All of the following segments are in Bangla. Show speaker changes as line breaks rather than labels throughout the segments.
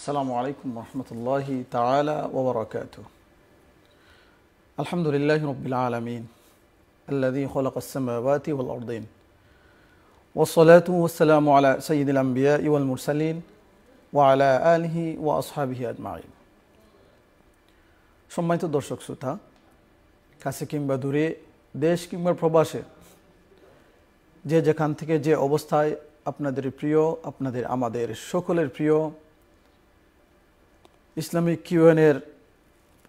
আসসালামু আলাইকুম আলহামদুলিল্লাহ রবিল আলমিন আল্লাদি খলক আলা ইউল মুরসালিন ওয়ালা আলহি আজমাইন। সম্মানিত দর্শক শ্রোতা, কাছে কিংবা দূরে, দেশ কিংবা প্রবাসে, যে যেখান থেকে যে অবস্থায় আপনাদের প্রিয়, আপনাদের, আমাদের সকলের প্রিয় ইসলামিক কিউএনের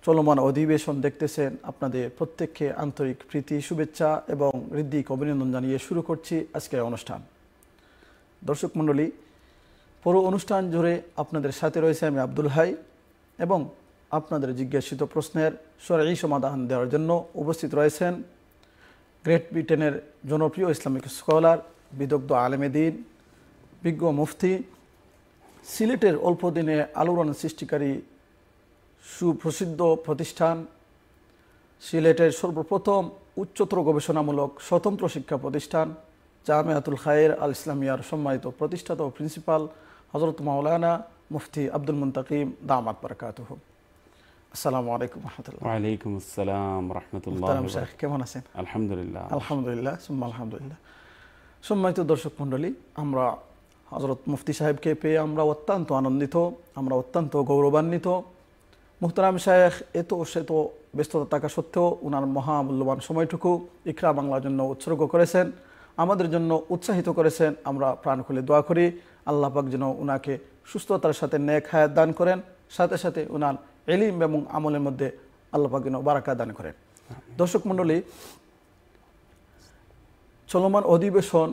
চলমান অধিবেশন দেখতেছেন আপনাদের প্রত্যেককে আন্তরিক প্রীতি, শুভেচ্ছা এবং হৃদ্দিক অভিনন্দন জানিয়ে শুরু করছি আজকের অনুষ্ঠান। দর্শক মণ্ডলী, পুরো অনুষ্ঠান জুড়ে আপনাদের সাথে রয়েছে আমি আব্দুল হাই এবং আপনাদের জিজ্ঞাসিত প্রশ্নের সরাই সমাধান দেওয়ার জন্য উপস্থিত রয়েছেন গ্রেট ব্রিটেনের জনপ্রিয় ইসলামিক স্কলার, বিদগ্ধ আলেমেদিন বিজ্ঞ মুফতি সিলেটের অল্প দিনে আলোড়ন সৃষ্টিকারী সুপ্রসিদ্ধ প্রতিষ্ঠান সিলেটের সর্বপ্রথম উচ্চতর গবেষণামূলক স্বতন্ত্র শিক্ষা প্রতিষ্ঠান জামিয়াতুল খায়ের আল ইসলামিয়ার সম্মানিত প্রতিষ্ঠাতা ও প্রিন্সিপাল হজরত মাওলানা মুফতি আব্দুল মুন্তাকিম দামাত বারকাতুহ। আসসালামু আলাইকুম রহমতুল্লাহ।
ওয়ালাইকুম আসসালাম রহমতুল্লাহ
কেমন আছেন?
আলহামদুলিল্লাহ।
আলহামদুলিল্লাহ সুম্মা আলহামদুলিল্লাহ। সম্মানিত দর্শক মণ্ডলী আমরা হজরত মুফতি সাহেবকে পেয়ে আমরা অত্যন্ত আনন্দিত, আমরা অত্যন্ত গৌরবান্বিত। মুহতারাম শায়েখ এত সেত ব্যস্ততা থাকা সত্ত্বেও ওনার মহামূল্যবান সময়টুকু ইকরা বাংলার জন্য উৎসর্গ করেছেন, আমাদের জন্য উৎসাহিত করেছেন। আমরা প্রাণ খুলে দোয়া করি, আল্লাহ পাক যেন ওনাকে সুস্থতার সাথে নেক হায়াত দান করেন, সাথে সাথে ওনার এলিম এবং আমলের মধ্যে আল্লাহ পাক যেন বারাকা দান করেন। দর্শক মণ্ডলী, চলমান অধিবেশন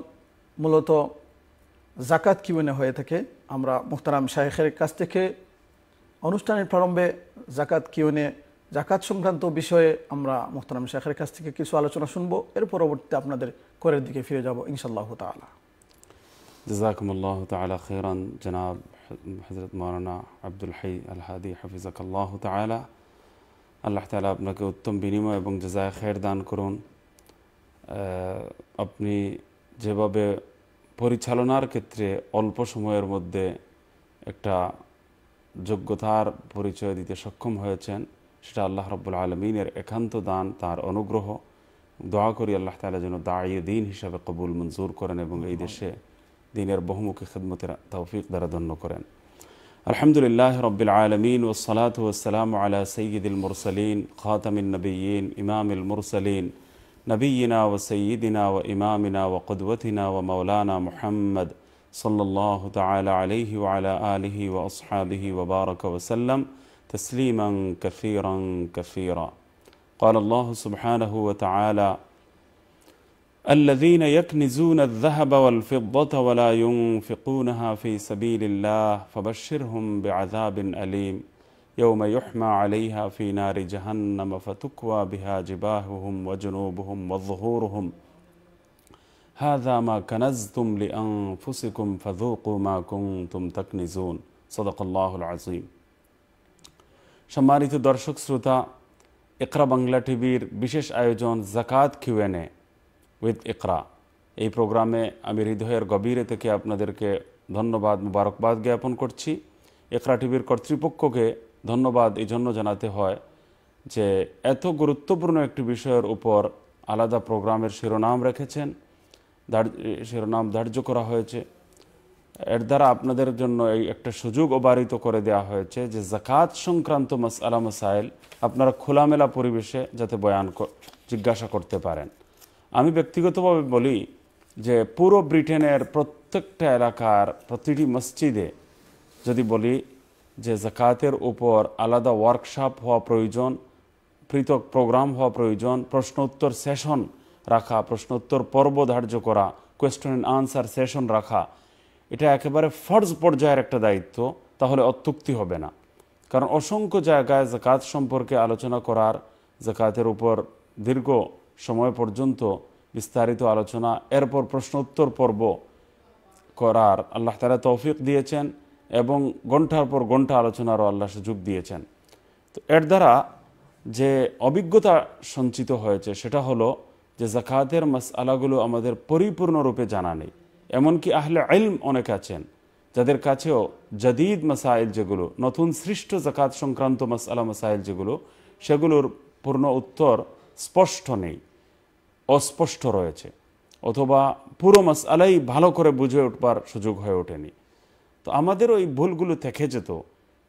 মূলত জাকাত কিউনে হয়ে থাকে? আমরা মুখতারাম শাহেখের কাছ থেকে অনুষ্ঠানের প্রারম্ভে জাকাত কিউনে জাকাত সংক্রান্ত বিষয়ে আমরা মুখতারাম শাহের কাছ থেকে কিছু আলোচনা শুনব। এর পরবর্তীতে আপনাদের করের দিকে ফিরে যাব ইনশাল্লাহ তালা
জাজাকুম আল্লাহ তালা খেরান জনাব হজরত মৌলানা আব্দুল হাই আল হাদি হাফিজাক আল্লাহ তালা আল্লাহ তালা আপনাকে উত্তম বিনিময় এবং জাজায় খের দান করুন। আপনি যেভাবে পরিচালনার ক্ষেত্রে অল্প সময়ের মধ্যে একটা যোগ্যতার পরিচয় দিতে সক্ষম হয়েছেন। সেটা আল্লাহ রব্বুল আলমিনের একান্ত দান, তার অনুগ্রহ। দোয়া করি আল্লাহ তালা যেন দাঁড়িয়ে দিন হিসাবে কবুল, মঞ্জুর করেন এবং এই দেশে দিনের বহুমুখী খেদমতের তৌফিক দ্বারা ধন্য করেন। আলহামদুলিল্লাহ রবিল আলমিন ওসলাত ওসালাম আলা সঈদুল মুরসলিন, খাতামিন নবীন ইমামিল মুরসলিন। نبينا وسيدنا وإمامنا وقدوتنا ومولانا محمد صلى الله تعالى عليه وعلى آله وأصحابه وبارك وسلم تسليما كثيرا كثيرا. قال الله سبحانه وتعالى الذين يكنزون الذهب والفضة ولا ينفقونها في سبيل الله فبشرهم بعذاب أليم. يوم يحمى عليها في نار جهنم فتكوى بها جباههم وجنوبهم وظهورهم هذا ما كنزتم لأنفسكم فذوقوا ما كنتم تكنزون صدق الله العظيم সম্মানিত দর্শক শ্রোতা ইকরা বাংলা টিভির বিশেষ আয়োজন জাকাত কিউএনএ উইথ ইকরা এই প্রোগ্রামে আমি হৃদয়ের গভীরে থেকে আপনাদেরকে ধন্যবাদ মুবারকবাদ জ্ঞাপন করছি ইকরা টিভির কর্তৃপক্ষকে ধন্যবাদ এই জন্য জানাতে হয় যে এত গুরুত্বপূর্ণ একটি বিষয়ের উপর আলাদা প্রোগ্রামের শিরোনাম রেখেছেন শিরোনাম ধার্য করা হয়েছে। এর দ্বারা আপনাদের জন্য এই একটা সুযোগ অবারিত করে দেওয়া হয়েছে যে জাকাত সংক্রান্ত মাসালা মাসাইল আপনারা খোলামেলা পরিবেশে যাতে বয়ান জিজ্ঞাসা করতে পারেন। আমি ব্যক্তিগতভাবে বলি যে পুরো ব্রিটেনের প্রত্যেকটা এলাকার প্রতিটি মসজিদে যদি বলি যে জাকাতের উপর আলাদা ওয়ার্কশপ হওয়া প্রয়োজন, পৃথক প্রোগ্রাম হওয়া প্রয়োজন, প্রশ্নোত্তর সেশন রাখা, প্রশ্নোত্তর পর্ব ধার্য করা কোয়েশ্চন অ্যান্ড আনসার সেশন রাখা, এটা একেবারে ফর্জ পর্যায়ের একটা দায়িত্ব, তাহলে অত্যুক্তি হবে না। কারণ অসংখ্য জায়গায় জাকাত সম্পর্কে আলোচনা করার, জাকাতের উপর দীর্ঘ সময় পর্যন্ত বিস্তারিত আলোচনা, এরপর প্রশ্ন উত্তর পর্ব করার আল্লাহ তালা তৌফিক দিয়েছেন। এবং ঘণ্টার পর ঘণ্টা আলোচনারও আল্লাহ সুযোগ দিয়েছেন। তো এর দ্বারা যে অভিজ্ঞতা সঞ্চিত হয়েছে সেটা হলো যে জাকাতের মাস আলাগুলো আমাদের পরিপূর্ণরূপে জানা নেই। এমনকি আহলে আইলম অনেক আছেন, যাদের কাছেও জাদিদ মাসাইল যেগুলো, নতুন সৃষ্ট জাকাত সংক্রান্ত মাস মাসালা মাসাইল যেগুলো, সেগুলোর পূর্ণ উত্তর স্পষ্ট নেই, অস্পষ্ট রয়েছে। অথবা পুরো মাসালাই ভালো করে বুঝে উঠবার সুযোগ হয়ে ওঠেনি। তো আমাদের ওই ভুলগুলো থেকে যেত।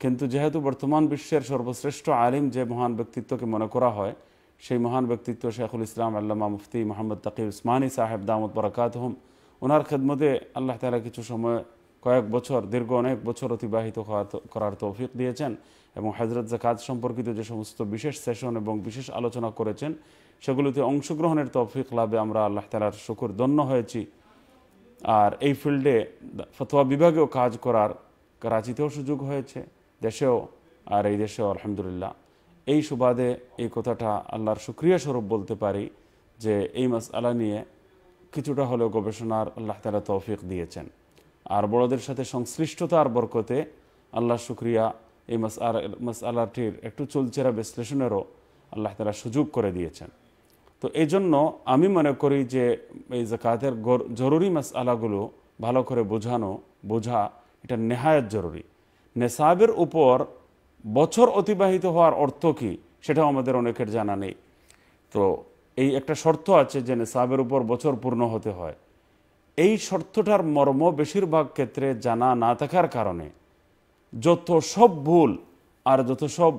কিন্তু যেহেতু বর্তমান বিশ্বের সর্বশ্রেষ্ঠ আলিম যে মহান ব্যক্তিত্বকে মনে করা হয়, সেই মহান ব্যক্তিত্ব শেখুল ইসলাম, আল্লামা মুফতি মোহাম্মদ তাকিব উসমানী সাহেব দামদ বরাকাত হুম ওনার খেদমতে আল্লাহ তালা কিছু সময়, কয়েক বছর, দীর্ঘ অনেক বছর অতিবাহিত করার তৌফিক দিয়েছেন এবং হজরত জাকাত সম্পর্কিত যে সমস্ত বিশেষ সেশন এবং বিশেষ আলোচনা করেছেন, সেগুলোতে অংশগ্রহণের তৌফিক লাভে আমরা আল্লাহ তালার শুকুর দন্য হয়েছি। আর এই ফিল্ডে ফতোয়া বিভাগেও কাজ করার করাচিতেও সুযোগ হয়েছে, দেশেও, আর এই দেশেও, আলহামদুলিল্লাহ। এই সুবাদে এই কথাটা আল্লাহর সুক্রিয়া স্বরূপ বলতে পারি যে এই মাস আলা নিয়ে কিছুটা হলেও গবেষণার আল্লাহ তালা তৌফিক দিয়েছেন। আর বড়দের সাথে সংশ্লিষ্টতার বরকতে আল্লাহ শুক্রিয়া এই মাস মাস আলাটির একটু চলচেরা বিশ্লেষণেরও আল্লাহ তালা সুযোগ করে দিয়েছেন। তো এই জন্য আমি মনে করি যে এই জাকাতের জরুরি মাস আলাগুলো ভালো করে বোঝানো, বোঝা এটা নেহায়ত জরুরি। নেশাবের উপর বছর অতিবাহিত হওয়ার অর্থ কী সেটাও আমাদের অনেকের জানা নেই। তো এই একটা শর্ত আছে যে নেশাবের উপর বছর পূর্ণ হতে হয়। এই শর্তটার মর্ম বেশিরভাগ ক্ষেত্রে জানা না থাকার কারণে যত সব ভুল আর যত সব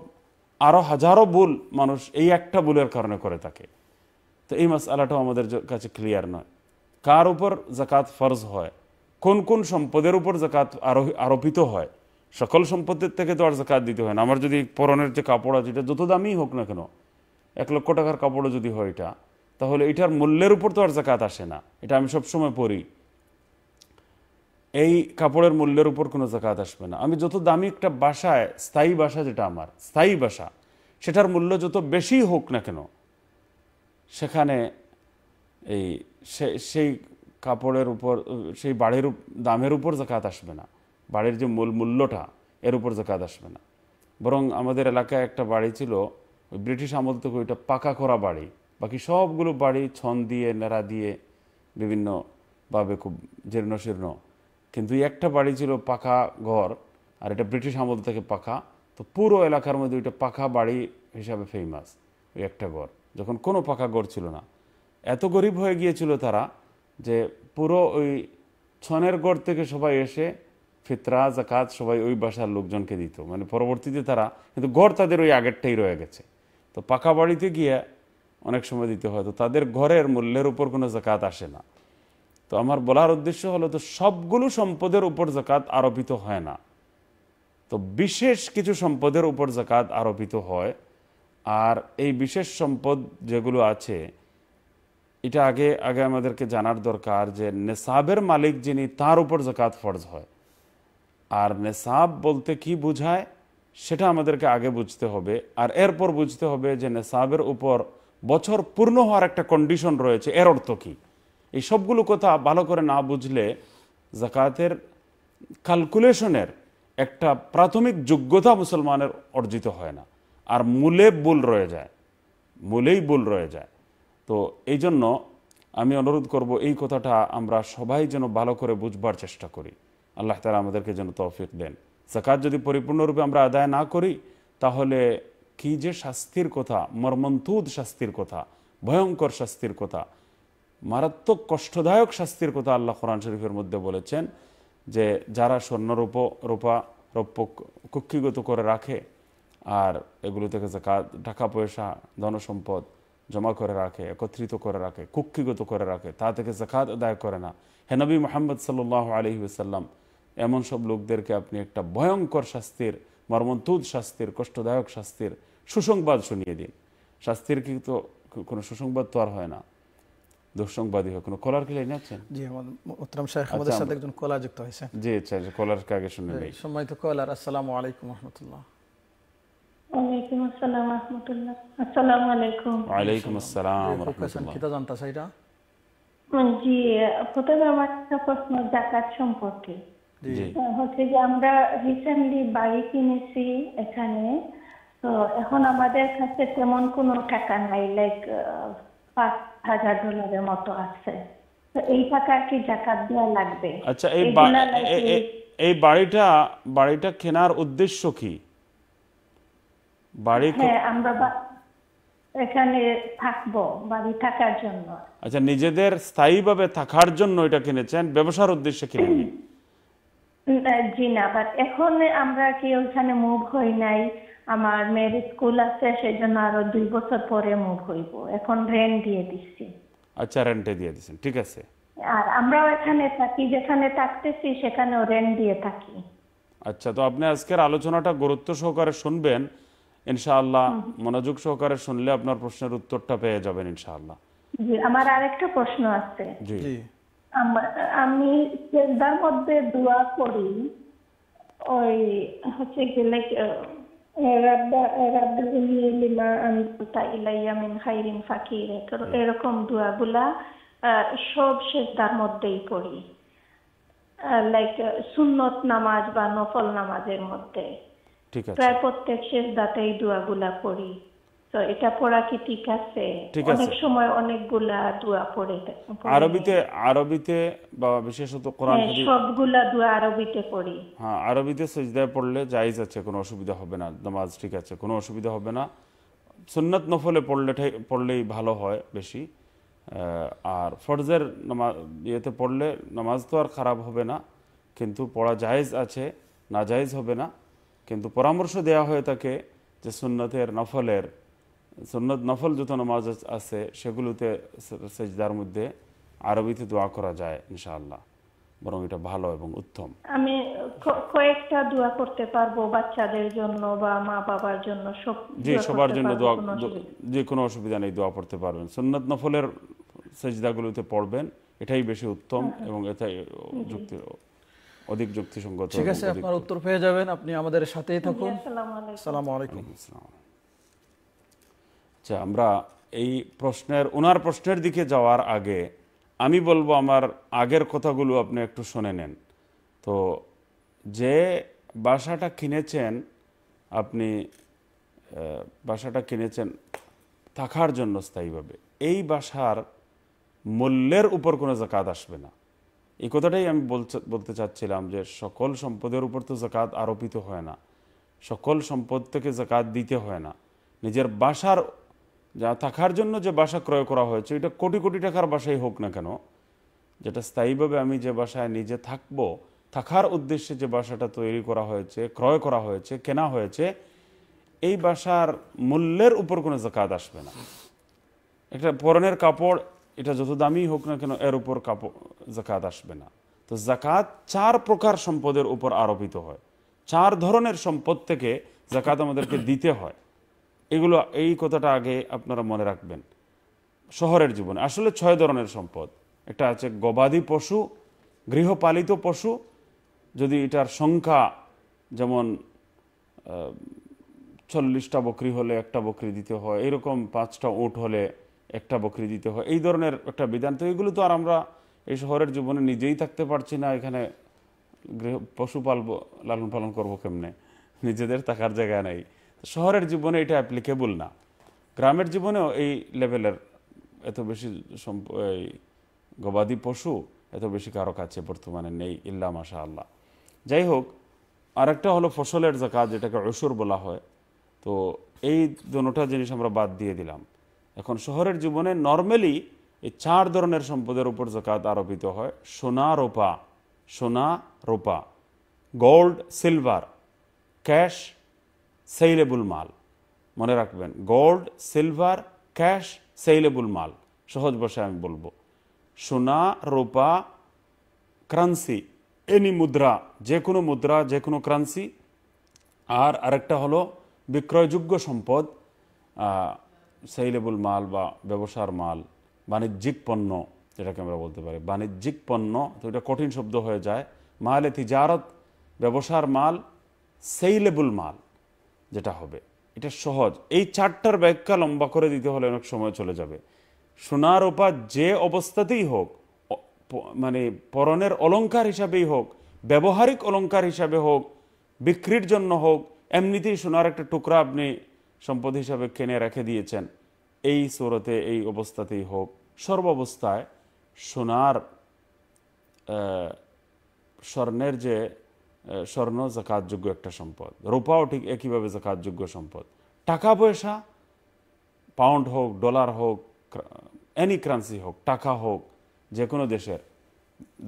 আরও হাজারো ভুল মানুষ এই একটা ভুলের কারণে করে থাকে। তো এই মাস আলাটাও আমাদের কাছে ক্লিয়ার নয়। কার উপর জাকাত ফরজ হয়? কোন কোন সম্পদের উপর জাকাত আরোপিত হয়? সকল সম্পদের থেকে তো আর জাকাত দিতে হয় না। আমার যদি পরনের যে কাপড় আছে, এটা যত দামই হোক না কেন, এক লক্ষ টাকার কাপড়ও যদি হয় এটা, তাহলে এটার মূল্যের উপর তো আর জাকাত আসে না। এটা আমি সবসময় পড়ি। এই কাপড়ের মূল্যের উপর কোনো জাকাত আসবে না। আমি যত দামি একটা বাসায় স্থায়ী বাসা যেটা আমার, স্থায়ী বাসা, সেটার মূল্য যত বেশি হোক না কেন সেখানে এই সেই কাপড়ের উপর, সেই বাড়ির দামের উপর জাকাত আসবে না। বাড়ির যে মূল মূল্যটা, এর উপর জাকাত আসবে না। বরং আমাদের এলাকায় একটা বাড়ি ছিল, ওই ব্রিটিশ আমল থেকে ওইটা পাকা করা বাড়ি। বাকি সবগুলো বাড়ি ছন দিয়ে, নেড়া দিয়ে বিভিন্নভাবে খুব জীর্ণ শীর্ণ কিন্তু একটা বাড়ি ছিল পাকা ঘর, আর এটা ব্রিটিশ আমল থেকে পাকা। তো পুরো এলাকার মধ্যে ওইটা পাকা বাড়ি হিসাবে ফেমাস ওই একটা ঘর। যখন কোনো পাকা ঘর ছিল না। এত গরিব হয়ে গিয়েছিল তারা যে পুরো ওই ছনের গড় থেকে সবাই এসে ফিতরা জাকাত সবাই ওই বাসার লোকজনকে দিত। মানে পরবর্তীতে তারা, কিন্তু গড় তাদের ওই আগেরটাই রয়ে গেছে। তো পাকা বাড়িতে গিয়ে অনেক সময় দিতে হয়, তো তাদের ঘরের মূল্যের উপর কোনো জাকাত আসে না। তো আমার বলার উদ্দেশ্য হলো, তো সবগুলো সম্পদের উপর জাকাত আরোপিত হয় না। তো বিশেষ কিছু সম্পদের উপর জাকাত আরোপিত হয় আর এই বিশেষ সম্পদ যেগুলো আছে, এটা আগে আগে আমাদেরকে জানার দরকার যে নেশাবের মালিক যিনি, তার উপর জাকাত ফরজ হয়। আর নেশাব বলতে কি বুঝায়, সেটা আমাদেরকে আগে বুঝতে হবে। আর এরপর বুঝতে হবে যে নেশাবের উপর বছর পূর্ণ হওয়ার একটা কন্ডিশন রয়েছে। এর অর্থ কী? এই সবগুলো কথা ভালো করে না বুঝলে জাকাতের ক্যালকুলেশনের একটা প্রাথমিক যোগ্যতা মুসলমানের অর্জিত হয় না। আর মূলে ভুল রয়ে যায়, মূলেই ভুল রয়ে যায়। তো এই জন্য আমি অনুরোধ করব, এই কথাটা আমরা সবাই যেন ভালো করে বুঝবার চেষ্টা করি। আল্লাহ তালা আমাদেরকে যেন তৌফিক দেন। জাকাত যদি পরিপূর্ণরূপে আমরা আদায় না করি, তাহলে কি যে শাস্তির কথা, মর্মন্তুদ শাস্তির কথা, ভয়ঙ্কর শাস্তির কথা, মারাত্মক কষ্টদায়ক শাস্তির কথা আল্লাহ কোরআন শরীফের মধ্যে বলেছেন যে, যারা স্বর্ণরূপ, রূপা, রৌপ্য কুক্ষিগত করে রাখে আর এগুলো থেকে জাকাত টাকা পয়সা ধনসম্পদ জমা করে রাখে একত্রিত করে রাখে কুক্ষিগত করে রাখে তা থেকে জাকাত আদায় করে না। হেনবী মোহাম্মদ সাল্লাহ আলহি আসাল্লাম এমন সব লোকদেরকে আপনি একটা ভয়ঙ্কর শাস্তির মর্মন্তুদ শাস্তির কষ্টদায়ক শাস্তির সুসংবাদ শুনিয়ে দিন। শাস্তির কিন্তু কোনো সুসংবাদ তো আর হয় না। দুঃসংবাদী হয়। কোনো কলার কি লাইনে আছেন?
জি মোহতরম শেখ আমাদের সাথে একজন কলার যুক্ত হয়েছে।
জি আচ্ছা কলার আগে শুনে নেই
সম্মানিত কলার আসসালামু আলাইকুম রহমতুল্লাহ।
ওয়ালাইকুম আসসালাম রাহমাতুল্লাহ। আসসালামু আলাইকুম।
ওয়ালাইকুম আসসালাম
প্রকাশন কিতা জানতা চাইটা
জি প্রথমে আমার একটা প্রশ্ন জাকাত সম্পর্কে। হচ্ছে যে আমরা রিসেন্টলি বাড়ি কিনেছি এখানে। তো এখন আমাদের কাছে তেমন কোনো টাকা নাই লাইক পাঁচ হাজার ডলারের মতো আছে। তো এই টাকা কি জাকাত দেওয়া লাগবে?
আচ্ছা এই বাড়িটা বাড়িটা কেনার উদ্দেশ্য কি? বাড়ি
হ্যাঁ আমরা এখানে থাকব বাড়ি থাকার জন্য।
আচ্ছা নিজেদের স্থায়ীভাবে থাকার জন্য এটা কিনেছেন ব্যবসার উদ্দেশ্যে কিনেননি?
জি না বাট এখন আমরা কি ওখানে মুভ হই নাই আমার মেয়ের স্কুল আছে সেই জন্য আরও দুই বছর পরে মুভ হইব। এখন রেন্ট দিয়ে দিচ্ছি।
আচ্ছা রেন্টে দিয়ে দিয়েছেন ঠিক আছে।
আর আমরাও এখানে থাকি যেখানে থাকতেছি সেখানেও রেন্ট দিয়ে থাকি।
আচ্ছা তো আপনি আজকের আলোচনাটা গুরুত্ব সহকারে শুনবেন। ইনশাআল্লাহ মনোযোগ সহকারে শুনলে আপনার প্রশ্নের উত্তরটা পেয়ে যাবেন ইনশাআল্লাহ।
জি আমার আরেকটা প্রশ্ন আছে।
জি।
জি।
আমি সেজদার মধ্যে দোয়া করি ওই হচ্ছে কি লাইক লিমা আনতা ইলাইয়া মিন খাইরিন ফাকির এরকম দোয়াগুলা আহ, সব সেজদার মধ্যেই পড়ি লাইক সুন্নত নামাজ বা নফল নামাজের মধ্যে।
ঠিক আছে।
প্রায় প্রত্যেক সেজদাতেই দোয়াগুলা পড়ি। তো এটা পড়া কি ঠিক আছে? অনেক সময় অনেকগুলা দোয়া পড়ে
আরবিতে আরবিতে বা বিশেষত কোরআন
হ্যাঁ,
হাদিস
সবগুলা দোয়া আরবিতে পড়ি।
হ্যাঁ আরবিতে সজদায় পড়লে জায়েজ আছে কোনো অসুবিধা হবে না নামাজ ঠিক আছে কোনো অসুবিধা হবে না। সুন্নত নফলে পড়লে পড়লেই ভালো হয় বেশি। আর ফরজের নামাজ ইয়েতে পড়লে নামাজ তো আর খারাপ হবে না কিন্তু পড়া জায়েজ আছে না জায়েজ হবে না। কিন্তু পরামর্শ দেয়া হয়ে থাকে যে সুন্নতের নফলের সুন্নত নফল যত নামাজ আছে সেগুলোতে সেজদার মধ্যে আরবিতে দোয়া করা যায় ইনশাআল্লাহ। বরং এটা ভালো এবং উত্তম।
আমি কয়েকটা দোয়া করতে পারব বাচ্চাদের জন্য বা মা বাবার জন্য সব
জি সবার জন্য দোয়া। যে কোনো অসুবিধা নেই দোয়া পড়তে পারবেন। সুন্নত নফলের সেজদাগুলোতে পড়বেন এটাই বেশি উত্তম এবং এটাই যুক্তি অধিক যুক্তিসঙ্গত
ঠিক আছে আপনার উত্তর পেয়ে যাবেন আপনি আমাদের সাথেই থাকুন।
আসসালামু আলাইকুম।
আসসালামু আলাইকুম।
আসসালাম। আচ্ছা আমরা এই প্রশ্নের ওনার প্রশ্নের দিকে যাওয়ার আগে আমি বলব আমার আগের কথাগুলো আপনি একটু শুনে নেন। তো যে বাসাটা কিনেছেন আপনি আহ, বাসাটা কিনেছেন থাকার জন্য স্থায়ীভাবে এই বাসার মূল্যের উপর কোনো জাকাত আসবে না। এই কথাটাই আমি বলতে চাচ্ছিলাম যে সকল সম্পদের উপর তো জাকাত আরোপিত হয় না। সকল সম্পদ থেকে জাকাত দিতে হয় না। নিজের বাসার যা থাকার জন্য যে বাসা ক্রয় করা হয়েছে, এটা কোটি কোটি টাকার বাসাই হোক না কেন, যেটা স্থায়ীভাবে আমি যে বাসায় নিজে থাকব, থাকার উদ্দেশ্যে যে বাসাটা তৈরি করা হয়েছে, ক্রয় করা হয়েছে, কেনা হয়েছে, এই বাসার মূল্যের উপর কোনো জাকাত আসবে না। একটা পরনের কাপড় এটা যত দামি হোক না কেন, এর উপর কাপড় জাকাত আসবে না। তো জাকাত চার প্রকার সম্পদের উপর আরোপিত হয়। চার ধরনের সম্পদ থেকে জাকাত আমাদেরকে দিতে হয়। এগুলো, এই কথাটা আগে আপনারা মনে রাখবেন। শহরের জীবনে, আসলে ছয় ধরনের সম্পদ। একটা আছে গবাদি পশু, গৃহপালিত পশু, যদি এটার সংখ্যা যেমন চল্লিশটা বকরি হলে একটা বকরি দিতে হয়, এরকম পাঁচটা উট হলে একটা বকরি দিতে হয়। এই ধরনের একটা বিধান। তো এগুলো তো আর আমরা এই শহরের জীবনে নিজেই থাকতে পারছি না, এখানে গৃহ পশু পালবো লালন পালন করব কেমনে? নিজেদের থাকার জায়গা নেই। শহরের জীবনে এটা অ্যাপ্লিকেবল না। গ্রামের জীবনেও এই লেভেলের এত বেশি এই গবাদি পশু এত বেশি কারও কাছে বর্তমানে নেই ইল্লা মাশা আল্লাহ যাই হোক, আরেকটা হলো ফসলের জাকাত, যেটাকে অসুর বলা হয়। তো এই দুটা জিনিস আমরা বাদ দিয়ে দিলাম। এখন শহরের জীবনে নর্মালি এই চার ধরনের সম্পদের উপর জাকাত আরোপিত হয়। সোনা, রূপা। সোনা, রোপা। গোল্ড সিলভার ক্যাশ সেইলেবল মাল। মনে রাখবেন গোল্ড সিলভার ক্যাশ সেইলেবল মাল। সহজ ভাষায় আমি বলব। সোনা, রূপা ক্রান্সি এনি মুদ্রা যে কোনো মুদ্রা যে কোনো ক্রান্সি আর আরেকটা হলো বিক্রয়যোগ্য সম্পদ। সেইলেবল মাল বা ব্যবসার মাল, বাণিজ্যিক পণ্য যেটাকে আমরা বলতে পারি, বাণিজ্যিক পণ্য, তো এটা কঠিন শব্দ হয়ে যায়। মালে তিজারত, ব্যবসার মাল সেইলেবল মাল যেটা হবে। এটা সহজ। এই চারটার ব্যাখ্যা লম্বা করে দিতে হলে অনেক সময় চলে যাবে। সোনার ওপা যে অবস্থাতেই হোক মানে পরনের অলঙ্কার হিসাবেই হোক, ব্যবহারিক অলঙ্কার হিসাবে হোক, বিক্রির জন্য হোক, এমনিতেই সোনার একটা টুকরা আপনি সম্পদ হিসাবে কিনে রেখে দিয়েছেন। এই সুরতে, এই অবস্থাতেই হোক, সর্বাবস্থায় সোনার স্বর্ণের যে স্বর্ণ জাকাতযোগ্য একটা সম্পদ, রূপাও ঠিক একইভাবে জাকাতযোগ্য সম্পদ। টাকা পয়সা, পাউন্ড হোক, ডলার হোক এনি কারেন্সি হোক, টাকা হোক যে কোনো দেশের,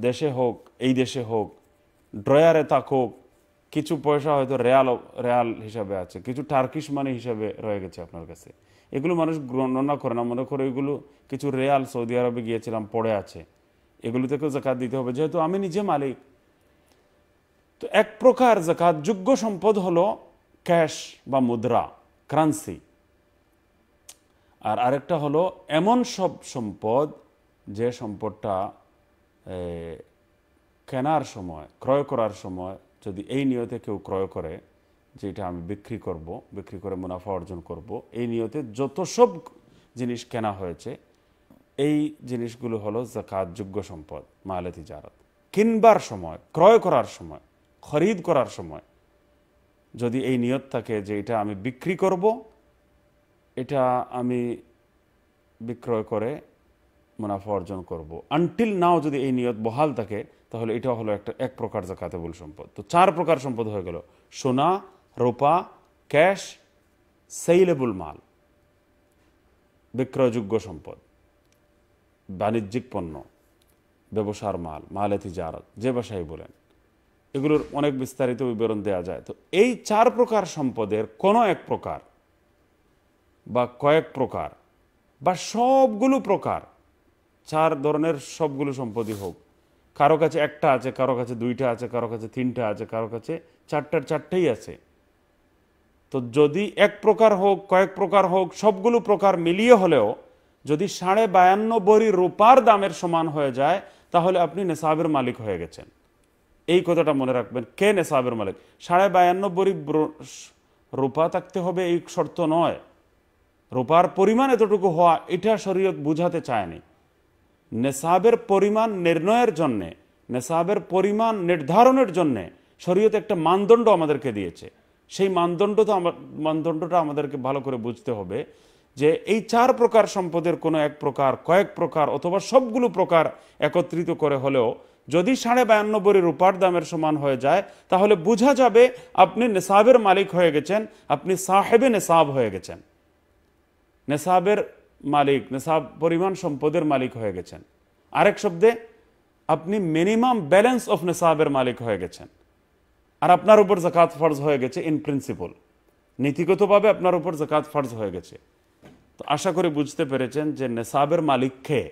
দেশে হোক, এই দেশে হোক, ড্রয়ারে থাকুক কিছু পয়সা হয়তো রেয়াল রেয়াল হিসাবে আছে, কিছু টার্কিশ মানি হিসাবে রয়ে গেছে আপনার কাছে। এগুলো মানুষ গণনা করে না, মনে করে এগুলো কিছু রেয়াল সৌদি আরবে গিয়েছিলাম, পড়ে আছে। এগুলো থেকেও জাকাত দিতে হবে, যেহেতু আমি নিজে মালিক। তো এক প্রকার জাকাত, যোগ্য সম্পদ হলো ক্যাশ বা মুদ্রা, ক্রান্সি। আর আরেকটা হলো এমন সব সম্পদ যে সম্পদটা কেনার সময়, ক্রয় করার সময় যদি এই নিয়তে কেউ ক্রয় করে যে এটা আমি বিক্রি করব, বিক্রি করে মুনাফা অর্জন করব, এই নিয়তে যত সব জিনিস কেনা হয়েছে, এই জিনিসগুলো হলো জাকাতযোগ্য সম্পদ, মালে তিজারত। কিনবার সময়, ক্রয় করার সময়, খরিদ করার সময় যদি এই নিয়ত থাকে যে এটা আমি বিক্রি করব, এটা আমি বিক্রয় করে মুনাফা অর্জন করব। আনটিল নাও যদি এই নিয়ত বহাল থাকে তাহলে এটা হলো একটা এক প্রকার জাকাতেবুল সম্পদ। তো চার প্রকার সম্পদ হয়ে গেল। সোনা, রূপা, ক্যাশ, সেইলেবুল মাল। বিক্রয়যোগ্য সম্পদ। বাণিজ্যিক পণ্য, ব্যবসার মাল, মালে তিজারত, যে বাসায় বলেন। এগুলোর অনেক বিস্তারিত বিবরণ দেওয়া যায়। তো এই চার প্রকার সম্পদের কোনো এক প্রকার বা কয়েক প্রকার বা সবগুলো প্রকার, চার ধরনের সবগুলো সম্পদই হোক কারও কাছে একটা আছে, কারও কাছে দুইটা আছে, কারও কাছে তিনটা আছে, কারও কাছে চারটার চারটেই আছে। তো যদি এক প্রকার হোক, কয়েক প্রকার হোক, সবগুলো প্রকার মিলিয়ে হলেও যদি সাড়ে বায়ান্ন বড়ি রূপার দামের সমান হয়ে যায়, তাহলে আপনি নেশাবের মালিক হয়ে গেছেন। এই কথাটা মনে রাখবেন, কে নেশাবের মালিক? সাড়ে বায়ান্ন বড়ি রূপা থাকতে হবে এই শর্ত নয়। রূপার পরিমাণ এতটুকু হওয়া, এটা শরীয়ত বুঝাতে চায়নি। নেশাবের পরিমাণ নির্ণয়ের জন্যে, নেশাবের পরিমাণ নির্ধারণের জন্যে শরীয়ত একটা মানদণ্ড আমাদেরকে দিয়েছে। সেই মানদণ্ড তো মানদণ্ডটা আমাদেরকে ভালো করে বুঝতে হবে যে এই চার প্রকার সম্পদের কোনো এক প্রকার, কয়েক প্রকার অথবা সবগুলো প্রকার একত্রিত করে হলেও যদি সাড়ে বায়ান্ন বড়ি রূপার দামের সমান হয়ে যায়, তাহলে বোঝা যাবে আপনি নেশাবের মালিক হয়ে গেছেন, আপনি সাহেবে নেশাব হয়ে গেছেন। নেশাবের মালিক, নেশাব, পরিমাণ সম্পদের মালিক হয়ে গেছেন। আরেক শব্দে, আপনি মিনিমাম ব্যালেন্স অফ নেশাবের মালিক হয়ে গেছেন। আর আপনার উপর জাকাত ফরজ হয়ে গেছে ইন প্রিন্সিপল নীতিগতভাবে আপনার উপর জাকাত ফরজ হয়ে গেছে। তো আশা করি বুঝতে পেরেছেন যে নেশাবের মালিক কে?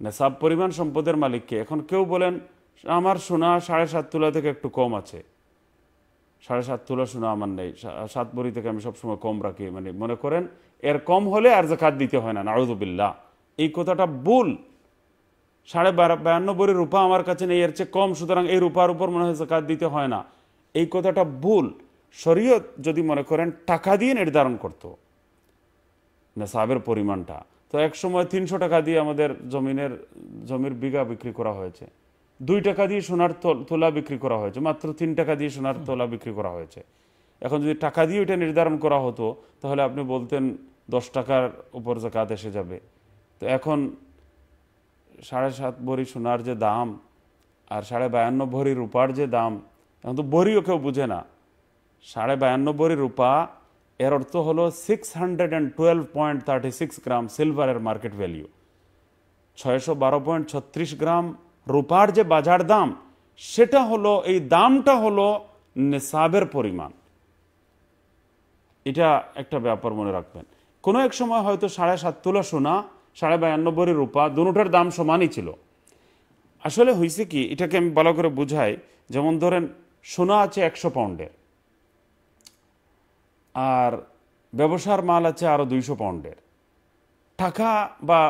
নেশাব, পরিমাণ সম্পদের মালিক কে? এখন কেউ বলেন, আমার সোনা সাড়ে সাত তোলা থেকে একটু কম আছে। সাড়ে সাত তোলা সোনা আমার নেই। সাত বড়ি থেকে আমি সবসময় কম রাখি মানে মনে করেন, এর কম হলে আর জাকাত দিতে হয় না নাউদুবিল্লাহ এই কথাটা ভুল। সাড়ে বায়ান্ন বড়ি রূপা আমার কাছে নেই, এর চেয়ে কম, সুতরাং এই রূপার উপর মনে হয় জাকাত দিতে হয় না। এই কথাটা ভুল। শরীয়ত যদি মনে করেন, টাকা দিয়ে নির্ধারণ করতো। নেশাবের পরিমাণটা। তো এক সময় তিনশো টাকা দিয়ে আমাদের জমিনের জমির বিঘা বিক্রি করা হয়েছে। দুই টাকা দিয়ে সোনার তোল- বিক্রি করা হয়েছে, মাত্র তিন টাকা দিয়ে সোনার তোলা বিক্রি করা হয়েছে। এখন যদি টাকা দিয়ে ওইটা নির্ধারণ করা হতো, তাহলে আপনি বলতেন দশ টাকার উপর জাকাত এসে যাবে। তো এখন সাড়ে সাত ভরি সোনার যে দাম আর সাড়ে বায়ান্ন ভরি রূপার যে দাম, এখন তো বড়িও কেউ বুঝে না। সাড়ে বায়ান্ন ভরি রূপা, এর অর্থ হলো six hundred and twelve point thirty six gram সিলভারের মার্কেট ভ্যালিউ ছয়শো বারো পয়েন্ট ছত্রিশ গ্রাম রূপার যে বাজার দাম, সেটা হলো, এই দামটা হলো নেশাবের পরিমাণ। এটা একটা ব্যাপার মনে রাখবেন। কোনো এক সময় হয়তো সাড়ে সাত তোলা সোনা, সাড়ে বায়ান্ন ভরি রূপা দুটার দাম সমানই ছিল। আসলে হয়েছে কি, এটাকে আমি ভালো করে বুঝাই, যেমন ধরেন, সোনা আছে একশো পাউন্ডের, আর ব্যবসার মাল আছে আরও দুইশো পাউন্ডের। টাকা বা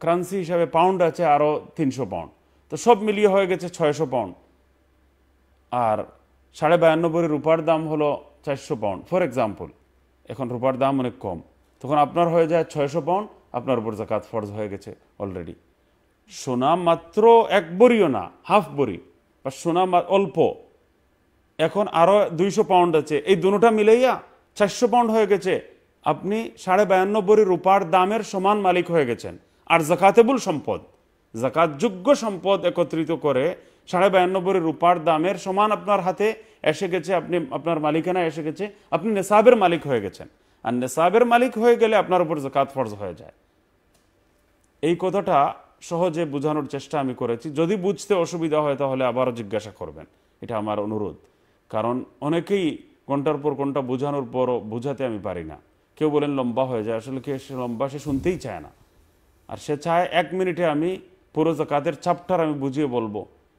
ক্রান্সি হিসাবে পাউন্ড আছে আরও তিনশো পাউন্ড। তো সব মিলিয়ে হয়ে গেছে ছয়শো পাউন্ড আর সাড়ে বায়ান্ন ভরি রূপার দাম হলো চারশো পাউন্ড ফর এক্সাম্পল এখন রূপার দাম অনেক কম। তখন আপনার হয়ে যায় ছয়শো পাউন্ড আপনার উপর জাকাত ফরজ হয়ে গেছে অলরেডি সোনা মাত্র এক বড়িও না হাফ বড়ি, বা সোনা অল্প। এখন আরও দুইশো পাউন্ড আছে। এই দুটোটা মিলাইয়া চারশো পাউন্ড হয়ে গেছে। আপনি সাড়ে বায়ান্ন বড়ি রূপার দামের সমান মালিক হয়ে গেছেন। আর জাকাতেবুল সম্পদ। জাকাতযোগ্য সম্পদ একত্রিত করে সাড়ে বায়ান্নব্বই রূপার দামের সমান আপনার হাতে এসে গেছে, আপনি আপনার মালিকানা এসে গেছে, আপনি নেশাবের মালিক হয়ে গেছেন। আর নেশাবের মালিক হয়ে গেলে আপনার উপর জাকাত ফরজ হয়ে যায়। এই কথাটা সহজে বোঝানোর চেষ্টা আমি করেছি। যদি বুঝতে অসুবিধা হয় তাহলে আবারও জিজ্ঞাসা করবেন। এটা আমার অনুরোধ। কারণ অনেকেই ঘণ্টার পর কোনটা বোঝানোর পরও বোঝাতে আমি পারি না। কেউ বলেন লম্বা হয়ে যায়। আসলে কে সে লম্বা সে শুনতেই চায় না। আর সে চায় এক মিনিটে আমি পুরো জাকাতের চাপটার আমি বুঝিয়ে বলব।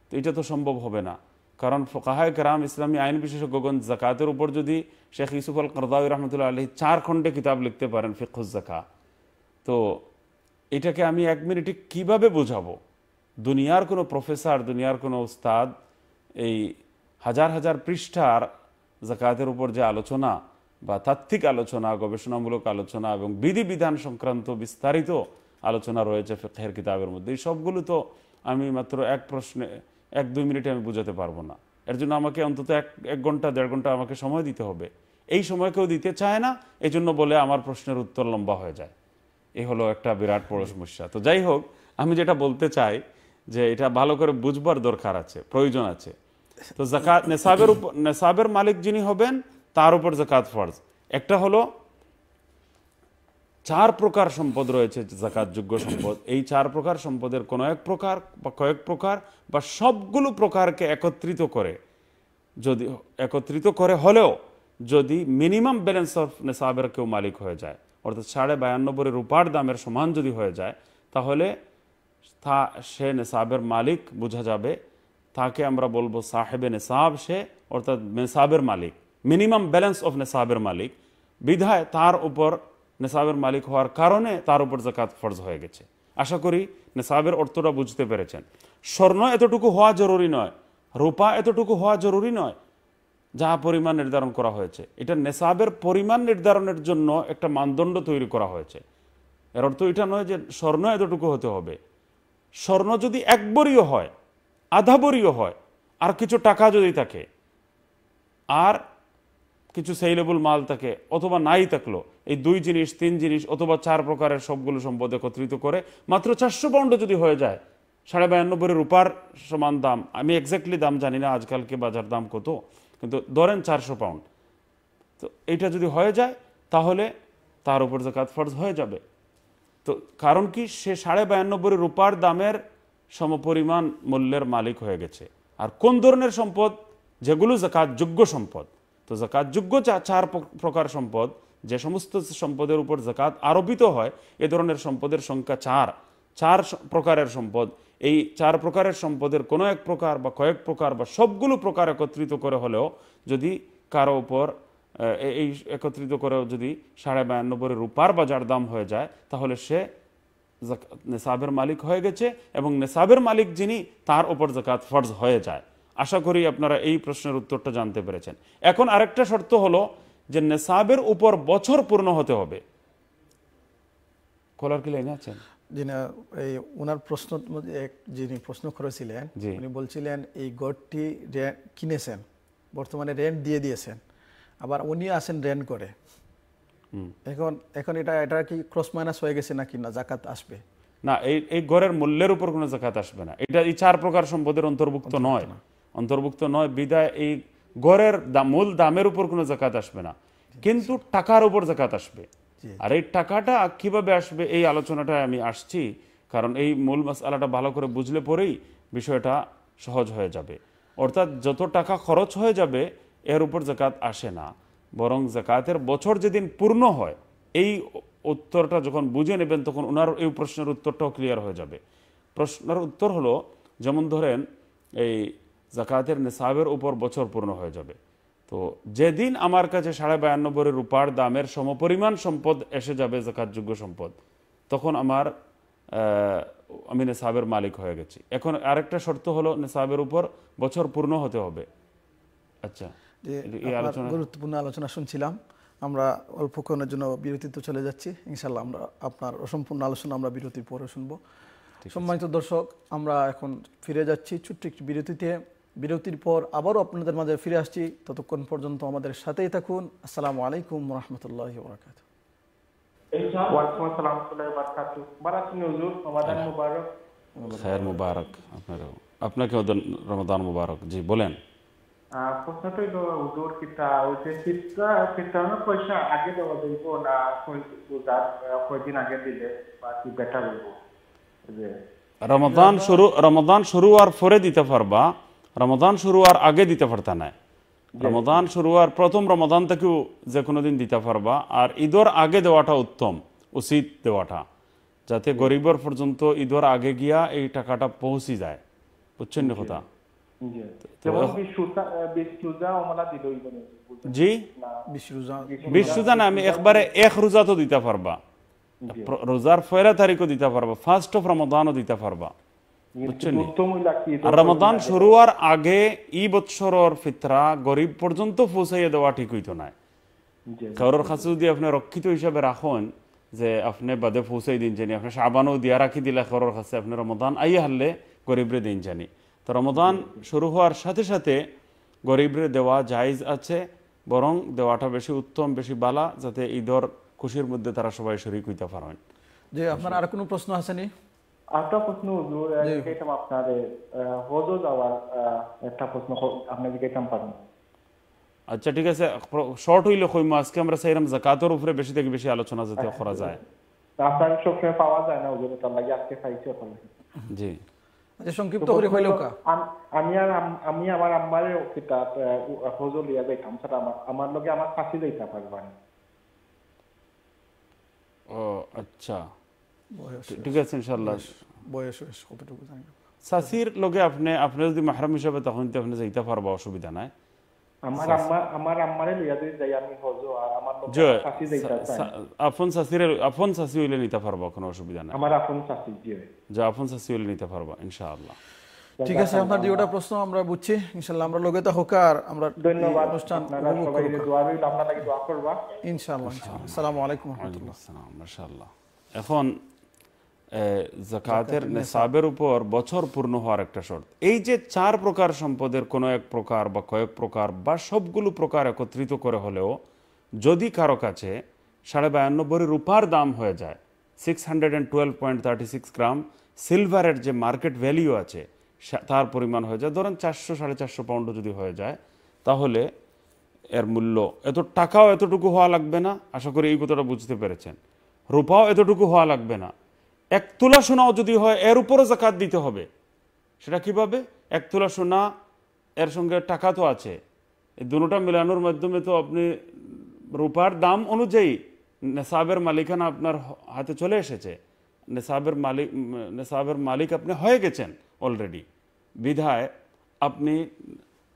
তো এটা তো সম্ভব হবে না। কারণ ফোকাহায় কেরাম, ইসলামী আইন বিশেষজ্ঞগণ জাকাতের উপর যদি শেখ ইউসুফ আল করদাউি রহমতুল্লাহ আলহী চার খণ্ডে কিতাব লিখতে পারেন ফিকুজ জাকা তো এটাকে আমি এক মিনিটে কীভাবে বোঝাবো? দুনিয়ার কোনো প্রফেসর দুনিয়ার কোনো উস্তাদ এই হাজার হাজার পৃষ্ঠার জাকাতের উপর যে আলোচনা বা তাত্ত্বিক আলোচনা, গবেষণামূলক আলোচনা এবং বিধিবিধান সংক্রান্ত বিস্তারিত আলোচনা রয়েছে ফেকের কিতাবের মধ্যে। এই সবগুলো তো আমি মাত্র এক প্রশ্নে, এক দুই মিনিটে আমি বোঝাতে পারব না। এর জন্য আমাকে অন্তত এক এক ঘণ্টা, দেড় ঘণ্টা আমাকে সময় দিতে হবে। এই সময় কেউ দিতে চায় না এই জন্য বলে আমার প্রশ্নের উত্তর লম্বা হয়ে যায়। এ হলো একটা বিরাট বড় সমস্যা। তো যাই হোক, আমি যেটা বলতে চাই যে এটা ভালো করে বুঝবার দরকার আছে, প্রয়োজন আছে। তো জাকাত নেশাবের উপর নেশাবের মালিক যিনি হবেন, তার উপর জাকাত ফরজ। একটা হলো চার প্রকার সম্পদ রয়েছে জাকাতযোগ্য সম্পদ। এই চার প্রকার সম্পদের কোনো এক প্রকার বা কয়েক প্রকার বা সবগুলো প্রকারকে একত্রিত করে যদি, একত্রিত করে হলেও যদি মিনিমাম ব্যালেন্স অফ নেশাবের কেউ মালিক হয়ে যায়, অর্থাৎ সাড়ে বায়ান্নব্বই রূপার দামের সমান যদি হয়ে যায়, তাহলে তা, সে নেশাবের মালিক বোঝা যাবে, তাকে আমরা বলব সাহেবে নেশাব সে, অর্থাৎ নেশাবের মালিক। মিনিমাম ব্যালেন্স অফ নেশাবের মালিক। বিধায় তার উপর নেশাবের মালিক হওয়ার কারণে তার উপর জাকাত ফরজ হয়ে গেছে। আশা করি নেশাবের অর্থটা বুঝতে পেরেছেন। স্বর্ণ এতটুকু হওয়া জরুরি নয়, রূপা এতটুকু হওয়া জরুরি নয়, যা পরিমাণ নির্ধারণ করা হয়েছে। এটা নেশাবের পরিমাণ নির্ধারণের জন্য একটা মানদণ্ড তৈরি করা হয়েছে। এর অর্থ এটা নয় যে স্বর্ণ এতটুকু হতে হবে। স্বর্ণ যদি একবরীয় হয় আধাবরীয় হয়, আর কিছু টাকা যদি থাকে, আর কিছু সেইলেবল মাল থাকে অথবা নাই থাকল এই দুই জিনিস, তিন জিনিস অথবা চার প্রকারের সবগুলো সম্পদ একত্রিত করে, মাত্র চারশো পাউন্ড যদি হয়ে যায়, সাড়ে বায়ান্নব্বই রূপার সমান দাম। আমি এক্স্যাক্টলি দাম জানি না আজকালকে বাজার দাম কত, কিন্তু ধরেন চারশো পাউন্ড তো এইটা যদি হয়ে যায়, তাহলে তার উপর জাকাত ফরজ হয়ে যাবে। তো কারণ কি, সে সাড়ে বায়ান্নব্বই রূপার দামের সমপরিমাণ মূল্যের মালিক হয়ে গেছে। আর কোন ধরনের সম্পদ? যেগুলো জাকাতযোগ্য সম্পদ। তো জাকাতযোগ্য চার প্রকার সম্পদ, যে সমস্ত সম্পদের উপর জাকাত আরোপিত হয়, এ ধরনের সম্পদের সংখ্যা চার। চার প্রকারের সম্পদ। এই চার প্রকারের সম্পদের কোনো এক প্রকার বা কয়েক প্রকার বা সবগুলো প্রকার একত্রিত করে হলেও যদি কারও উপর এই একত্রিত করে যদি সাড়ে বায়ান্নব্বই রূপার বাজার দাম হয়ে যায়, তাহলে সে নেশাবের মালিক হয়ে গেছে এবং নেশাবের মালিক যিনি, তার উপর জাকাত ফর্জ হয়ে যায়। আশা করি আপনারা এই প্রশ্নের উত্তরটা জানতে পেরেছেন। এখন আরেকটা শর্ত হলো যে নেশাবের উপর বছর পূর্ণ হতে হবে। কলার কি লাইনে আছেন?
যিনি এই ওনার প্রশ্ন এক যিনি প্রশ্ন করেছিলেন উনি বলছিলেন এই গড়টি কিনেছেন বর্তমানে রেন্ট দিয়ে দিয়েছেন আবার উনি আসেন রেন্ট করে। এখন এখন এটা এটা কি ক্রস মাইনাস হয়ে গেছে নাকি না জাকাত আসবে?
না এই এই গড়ের মূল্যের উপর কোনো জাকাত আসবে না। এটা এই চার প্রকার সম্পদের অন্তর্ভুক্ত নয়। অন্তর্ভুক্ত নয় বিদায় এই গড়ের মূল দামের উপর কোনো জাকাত আসবে না। কিন্তু টাকার উপর জাকাত আসবে। আর এই টাকাটা কীভাবে আসবে এই আলোচনাটা আমি আসছি কারণ এই মূল মশালাটা ভালো করে বুঝলে পরেই বিষয়টা সহজ হয়ে যাবে। অর্থাৎ যত টাকা খরচ হয়ে যাবে এর উপর জাকাত আসে না। বরং জাকাতের বছর যেদিন পূর্ণ হয় এই উত্তরটা যখন বুঝে নেবেন তখন ওনার এই প্রশ্নের উত্তরটাও ক্লিয়ার হয়ে যাবে। প্রশ্নের উত্তর হলো যেমন ধরেন এই জাকাতের নেশাবের উপর বছর পূর্ণ হয়ে যাবে। তো যেদিন আমার কাছে সাড়ে বায়ান্নব্বই রূপার দামের সমপরিমাণ সম্পদ এসে যাবে জাকাতযোগ্য সম্পদ তখন আমার আমি নেশাবের মালিক হয়ে গেছি। এখন আরেকটা শর্ত হলো নেশাবের উপর বছর পূর্ণ হতে হবে। আচ্ছা
গুরুত্বপূর্ণ আলোচনা শুনছিলাম আমরা অল্পক্ষণের জন্য বিরতিতে চলে যাচ্ছি। ইনশাল্লাহ আমরা আপনার অসম্পূর্ণ আলোচনা আমরা বিরতির পরে শুনব। সম্মানিত দর্শক আমরা এখন ফিরে যাচ্ছি ছোট্ট একটি বিরতিতে। বিরতির পর আবারও আপনাদের মাঝে ফিরে আসছি। ততক্ষণ পর্যন্ত আমাদের সাথেই থাকুন। আসসালামু আলাইকুম রহমতুল্লাহ বরাকাত
মুবারক। আপনারও আপনাকে রমদান মুবারক। জি বলেন।
আহ, প্রশ্নটা হইল হুজুর কিতা ওই যে ফিতরা ফিতরানোর পয়সা আগে দেওয়া যাইব না কই- রোজার, কয়দিন আগে দিলে বা কি বেটার হইব? যে
শুরু রমদান শুরু হওয়ার পরে দিতে পারবা। রমদান শুরু হওয়ার আগে দিতে পারতা না রমদান শুরু হওয়ার প্রথম রমদান থেকেও যে কোনো দিন দিতে পারবা। আর ঈদর আগে দেওয়াটা উত্তম উচিত দেওয়াটা। যাতে গরিবর পর্যন্ত ঈদর আগে গিয়া এই টাকাটা পৌঁছি যায়। বুঝছেন না কথা?
জি। বিশ রোজা না।
আমি একবারে এক রোজা তো দিতে পারবা। প্র- রোজার ফয়রা তারিখও দিতে পারবা ফার্স্ট অফ রমদানও দিতে পারবা। আর রমদান শুরু হওয়ার আগে ই বৎসরর ফিতরা গরিব পর্যন্ত পৌঁছাইয়া দেওয়া ঠিক হইতো না কারোর কাছে যদি আপনি রক্ষিত হিসাবে রাখেন যে আপনি বাদে পৌঁছাই দিন জানি আপনি সাবানও দিয়া রাখি দিলে কারোর কাছে আপনি রমদান আইয়া হারলে গরিবরে দিন জানি। তো রমদান শুরু হওয়ার সাথে সাথে গরিবরে দেওয়া জায়জ আছে বরং দেওয়াটা বেশি উত্তম বেশি বালা যাতে ঈদর খুশির মধ্যে তারা সবাই শরিক হইতে পারেন।
যে আপনার আর কোনো প্রশ্ন আসেনি
প্রশ্ন হুজুর আহ, জিজ্ঞাসা আপনার হজও যাওয়ার একটা প্রশ্ন হ- আপনি জিজ্ঞাসা পারেন
আচ্ছা ঠিক আছে শর্ট হইলে কইমো আজকে আমরা চাইলাম জাকাতের উপরে বেশি থেকে বেশি আলোচনা যাতে করা যায়
আপনার সবসময় পাওয়া যায় না হুজুর তার লাগে আজকে পাইছি ওখানে
জি
আচ্ছা সংক্ষিপ্ত করে হইলেও কা
আমি আর আমি আমার আম্মারে কিতাব হজল লিয়া যাইতাম স্যার আমার আমার লগে আমার ফাঁসি যাইতে পারবেন
ও আচ্ছা ঠিক আছে ইনশাল্লাহ
বয়স হয়েছে কতটুকু জানি
সাসির লগে আপনি আপনি যদি মাহরাম হিসাবে তখন তো আপনি যাইতে পারবা অসুবিধা নাই।
আমার আম্মা আমার আম্মারে লিয়া যদি যাই আমি হজ আর আমার লগে
যে
ফাঁসি যাইতে চাই
সা- আপন সাসির আপন সাসি হইলে নিতে পারবা কোনো অসুবিধা নাই।
আমার আপন শাসি দিয়ে
যে আপন সাসি হইলে নিতে পারবা ইনশাআল্লাহ।
ঠিক আছে আপনার দুইটা প্রশ্ন আমরা বুঝছি। ইনশাল্লাহ আমরা লগে তো হোকার আমরা
ধন্যবাদ
অনুষ্ঠান
সবাই দোয়া রইল আপনার লাগে দোয়া করবা।
ইনশাআল্লাহ ইনশাআল্লাহ। আসসালামু আলাইকুম রহমতুল্লাহ।
আসসালাম মাশাআল্লাহ। এখন জাকাতের নেসাবের উপর বছর পূর্ণ হওয়ার একটা শর্ত। এই যে চার প্রকার সম্পদের কোনো এক প্রকার বা কয়েক প্রকার বা সবগুলো প্রকার একত্রিত করে হলেও যদি কারও কাছে সাড়ে বায়ান্নব্বই রূপার দাম হয়ে যায় six hundred and twelve point thirty six gram সিলভারের যে মার্কেট ভ্যালিউ আছে তার পরিমাণ হয়ে যায় ধরেন চারশো সাড়ে চারশো পাউন্ডও যদি হয়ে যায় তাহলে এর মূল্য এত টাকাও এতটুকু হওয়া লাগবে না আশা করি এই কথাটা বুঝতে পেরেছেন। রূপাও এতটুকু হওয়া লাগবে না। এক তোলা সোনাও যদি হয়, এর উপরও জাকাত দিতে হবে। সেটা কীভাবে? এক তোলা সোনা, এর সঙ্গে টাকা তো আছে। এই দুটোটা মেলানোর মাধ্যমে তো আপনি রূপার দাম অনুযায়ী নেশাবের মালিকানা আপনার হাতে চলে এসেছে। নেশাবের মালিক নেশাবের মালিক আপনি হয়ে গেছেন অলরেডি বিধায় আপনি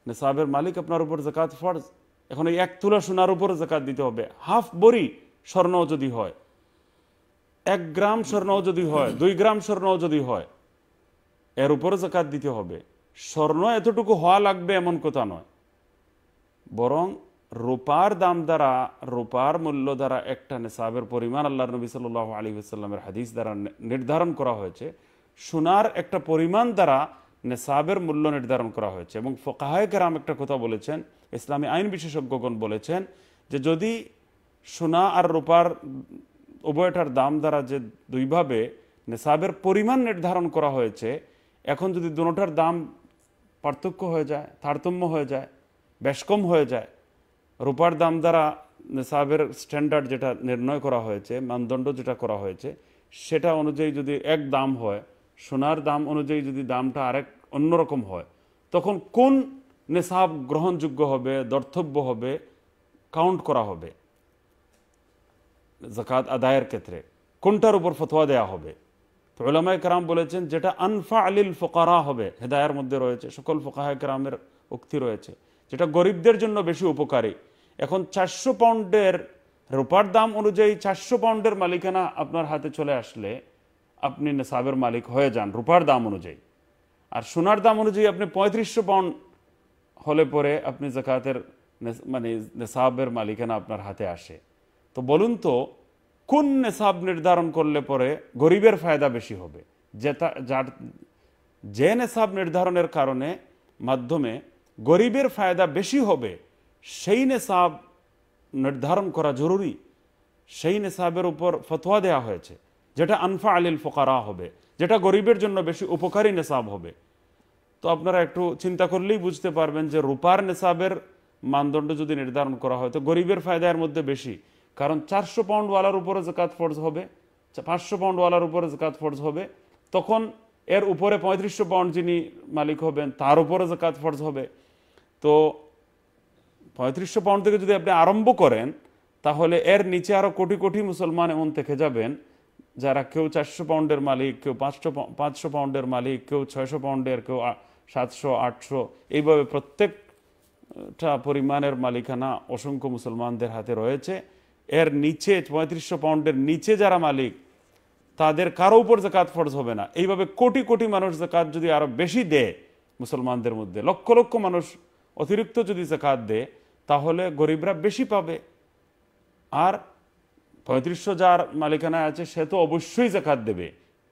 নেশাবের মালিক আপনার উপর জাকাত ফরজ। এখন এই এক তুলা সোনার উপর জাকাত দিতে হবে। হাফ বড়ি স্বর্ণ যদি হয় এক গ্রাম স্বর্ণ যদি হয়, দুই গ্রাম স্বর্ণ যদি হয়, এর উপরে জাকাত দিতে হবে। স্বর্ণ এতটুকু হওয়া লাগবে এমন কথা নয়। বরং রূপার দাম দ্বারা, রূপার মূল্য দ্বারা একটা নেশাবের পরিমাণ আল্লাহ নবী সাল আলী সাল্লামের হাদিস দ্বারা নির্ধারণ করা হয়েছে। সোনার একটা পরিমাণ দ্বারা নেশাবের মূল্য নির্ধারণ করা হয়েছে। এবং ফকাহায় কেরাম একটা কথা বলেছেন, ইসলামী আইন বিশেষজ্ঞগণ বলেছেন যে যদি সোনা আর রূপার উভয়টার দাম দ্বারা যে দুইভাবে নেশাবের পরিমাণ নির্ধারণ করা হয়েছে, এখন যদি দুটোটার দাম পার্থক্য হয়ে যায়, তারতম্য হয়ে যায়, বেশ কম হয়ে যায়, রূপার দাম দ্বারা নেশাবের স্ট্যান্ডার্ড যেটা নির্ণয় করা হয়েছে, মানদণ্ড যেটা করা হয়েছে, সেটা অনুযায়ী যদি এক দাম হয়, সোনার দাম অনুযায়ী যদি দামটা আরেক অন্যরকম হয়, তখন কোন নেশাব গ্রহণযোগ্য হবে, দর্তব্য হবে কাউন্ট করা হবে? জাকাত আদায়ের ক্ষেত্রে কোনটার উপর ফতোয়া দেয়া হবে তো ওলামায় কেরাম বলেছেন যেটা আনফা আলিল ফোকারা হবে হেদায়ের মধ্যে রয়েছে সকল ফোকাহায় কেরামের উক্তি রয়েছে যেটা গরিবদের জন্য বেশি উপকারী এখন চারশো পাউন্ডের রূপার দাম অনুযায়ী চারশো পাউন্ডের মালিকানা আপনার হাতে চলে আসলে আপনি নেশাবের মালিক হয়ে যান রূপার দাম অনুযায়ী আর সোনার দাম অনুযায়ী আপনি পঁয়ত্রিশশো পাউন্ড হলে পরে আপনি জাকাতের মানে নেশাবের মালিকানা আপনার হাতে আসে তো বলুন তো, কোন নেশাব নির্ধারণ করলে পরে গরিবের ফায়দা বেশি হবে? যেটা, যার, যে নেশাব নির্ধারণের কারণে, মাধ্যমে গরিবের ফায়দা বেশি হবে, সেই নেশাব নির্ধারণ করা জরুরি। সেই নেশাবের উপর ফতোয়া দেওয়া হয়েছে, যেটা আনফা আলিল ফোকারা হবে, যেটা গরিবের জন্য বেশি উপকারী নেশাব হবে। তো আপনারা একটু চিন্তা করলেই বুঝতে পারবেন যে রূপার নেশাবের মানদণ্ড যদি নির্ধারণ করা হয়, তো গরিবের ফায়দার মধ্যে বেশি। কারণ চারশো পাউন্ডওয়ালার উপরে জাকাত ফরজ হবে, পাঁচশো পাউন্ডওয়ালার উপরে জাকাত ফরজ হবে, তখন এর উপরে পঁয়ত্রিশশো পাউন্ড যিনি মালিক হবেন, তার উপরে জাকাত ফরজ হবে। তো পঁয়ত্রিশশো পাউন্ড থেকে যদি আপনি আরম্ভ করেন, তাহলে এর নিচে আরও কোটি কোটি মুসলমান এমন থেকে যাবেন, যারা কেউ চারশো পাউন্ডের মালিক, কেউ পাঁচশো পাঁচশো পাউন্ডের মালিক, কেউ ছয়শো পাউন্ডের কেউ সাতশো, আটশো, এইভাবে প্রত্যেকটা পরিমাণের মালিকানা অসংখ্য মুসলমানদের হাতে রয়েছে। এর নিচে পঁয়ত্রিশশো পাউন্ডের নিচে যারা মালিক, তাদের কারও উপর জাকাত ফরজ হবে না। এইভাবে কোটি কোটি মানুষ জাকাত যদি আরও বেশি দেয় মুসলমানদের মধ্যে, লক্ষ লক্ষ মানুষ অতিরিক্ত যদি জাকাত দেয়, তাহলে গরিবরা বেশি পাবে। আর পঁয়ত্রিশশো যার মালিকানায় আছে, সে তো অবশ্যই জাকাত দেবে।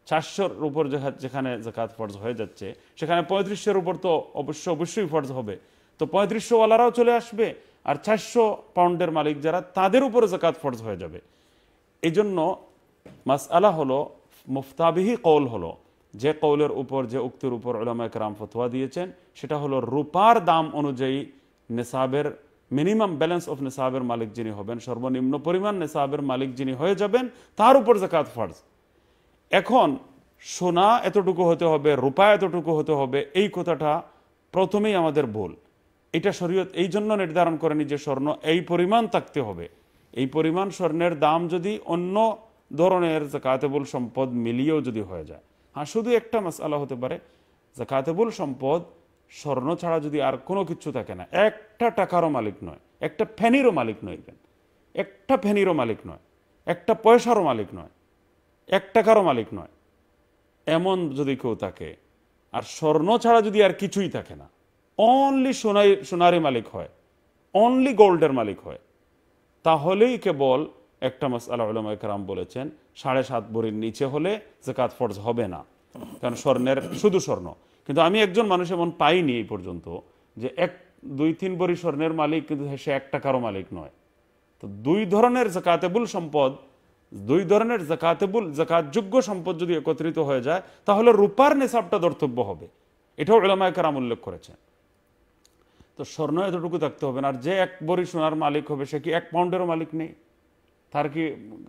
চারশোর উপর যেখানে জাকাত ফরজ হয়ে যাচ্ছে, সেখানে পঁয়ত্রিশের উপর তো অবশ্য অবশ্যই ফরজ হবে। তো পঁয়ত্রিশশো ওয়ালারাও চলে আসবে আর চারশো পাউন্ডের মালিক যারা, তাদের উপরে জাকাত ফরজ হয়ে যাবে। এই জন্য মাস আলা হলো, মুফতাবিহি কৌল হলো, যে কৌলের উপর, যে উক্তির উপর ওলামা একরাম ফতোয়া দিয়েছেন, সেটা হলো রূপার দাম অনুযায়ী নেশাবের মিনিমাম ব্যালেন্স অফ নেশাবের মালিক যিনি হবেন, সর্বনিম্ন পরিমাণ নেশাবের মালিক যিনি হয়ে যাবেন, তার উপর জাকাত ফরজ। এখন সোনা এতটুকু হতে হবে, রূপা এতটুকু হতে হবে, এই কথাটা প্রথমেই আমাদের ভুল। এটা শরীয়ত এই জন্য নির্ধারণ করেনি যে স্বর্ণ এই পরিমাণ থাকতে হবে। এই পরিমাণ স্বর্ণের দাম যদি অন্য ধরনের জাকাতেবুল সম্পদ মিলিয়েও যদি হয়ে যায়। হ্যাঁ শুধু একটা মাস মাসালা হতে পারে। জাকাতেবুল সম্পদ স্বর্ণ ছাড়া যদি আর কোনো কিছু থাকে না, একটা টাকারও মালিক নয়, একটা ফ্যানিরও মালিক নয় ইভেন একটা ফ্যানিরও মালিক নয়, একটা পয়সারও মালিক নয়, এক টাকারও মালিক নয়। এমন যদি কেউ থাকে, আর স্বর্ণ ছাড়া যদি আর কিছুই থাকে না অনলি সোনাই, সোনারি মালিক হয় অনলি গোল্ডের মালিক হয়। তাহলেই কেবল একটা মাস আল্লাহ একরাম বলেছেন, সাড়ে সাত বড়ির নিচে হলে জাকাত ফরজ হবে না। কারণ স্বর্ণের, শুধু স্বর্ণ। কিন্তু আমি একজন মানুষ এমন পাইনি এই পর্যন্ত যে এক, দুই, তিন বড়ি স্বর্ণের মালিক কিন্তু সে এক টাকারও মালিক নয়। তো দুই ধরনের জাকাতেবুল সম্পদ, দুই ধরনের জাকাতেবুল জাকাতযোগ্য সম্পদ যদি একত্রিত হয়ে যায়, তাহলে রূপার নেশাবটা দর্তব্য হবে। এটাও এলামায় কারাম উল্লেখ করেছেন। তো স্বর্ণ এতটুকু থাকতে হবে না। আর যে এক বড়ি সোনার মালিক হবে, সে কি এক পাউন্ডেরও মালিক নেই? তার কি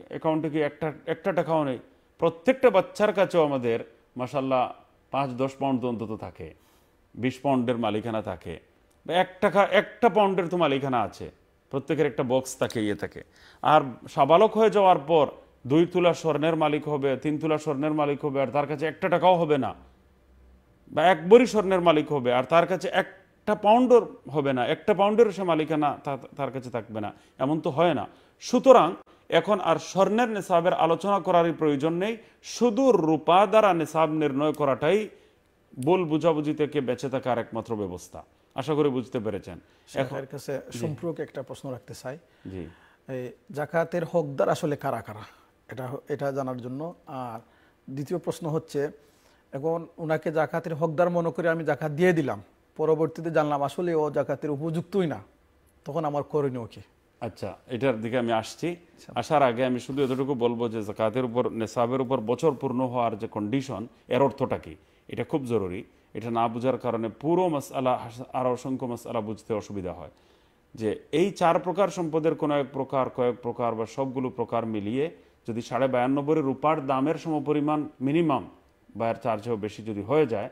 অ্যাকাউন্টে কি একটা একটা টাকাও নেই? প্রত্যেকটা বাচ্চার কাছেও আমাদের মাসাল্লাহ পাঁচ, দশ পাউন্ড অন্তত থাকে। বিশ পাউন্ডের মালিকানা থাকে। বা এক টাকা, একটা পাউন্ডের তো মালিকানা আছে। প্রত্যেকের একটা বক্স থাকে ইয়ে থাকে। আর সাবালক হয়ে যাওয়ার পর দুই তুলা স্বর্ণের মালিক হবে, তিন তুলা স্বর্ণের মালিক হবে, আর তার কাছে একটা টাকাও হবে না। বা এক বড়ি স্বর্ণের মালিক হবে, আর তার কাছে একটা পাউন্ডর হবে না একটা পাউন্ডের সে মালিকানা তার কাছে থাকবে না এমন তো হয় না। সুতরাং এখন আর স্বর্ণের নেশাবের আলোচনা করারই প্রয়োজন নেই শুধু রূপা দ্বারা নেশাব নির্ণয় করাটাই বল বুঝাবুঝি থেকে বেঁচে থাকার একমাত্র ব্যবস্থা। আশা করি বুঝতে পেরেছেন।
এর কাছে সম্পর্কে একটা প্রশ্ন রাখতে চাই।
জি।
জাকাতের হকদার আসলে কারা কারা? এটা এটা জানার জন্য। আর দ্বিতীয় প্রশ্ন হচ্ছে এখন ওনাকে জাকাতের হকদার মনে করে আমি জাকাত দিয়ে দিলাম। পরবর্তীতে জানলাম আসলে ও জাকাতের উপযুক্তই না। তখন আমার করণীয় কি?
আচ্ছা এটার দিকে আমি আসছি। আসার আগে আমি শুধু এতটুকু বলব যে জাকাতের উপর নেশাবের উপর বছর পূর্ণ হওয়ার যে কন্ডিশন এর অর্থটা কি? এটা খুব জরুরি। এটা না বোঝার কারণে পুরো মাসালা আর অসংখ্য মাসালা বুঝতে অসুবিধা হয়। যে এই চার প্রকার সম্পদের কোনো এক প্রকার কয়েক প্রকার বা সবগুলো প্রকার মিলিয়ে যদি সাড়ে বায়ান্নব্বই রূপার দামের সমপরিমাণ মিনিমাম বা এর চার চেয়েও বেশি যদি হয়ে যায়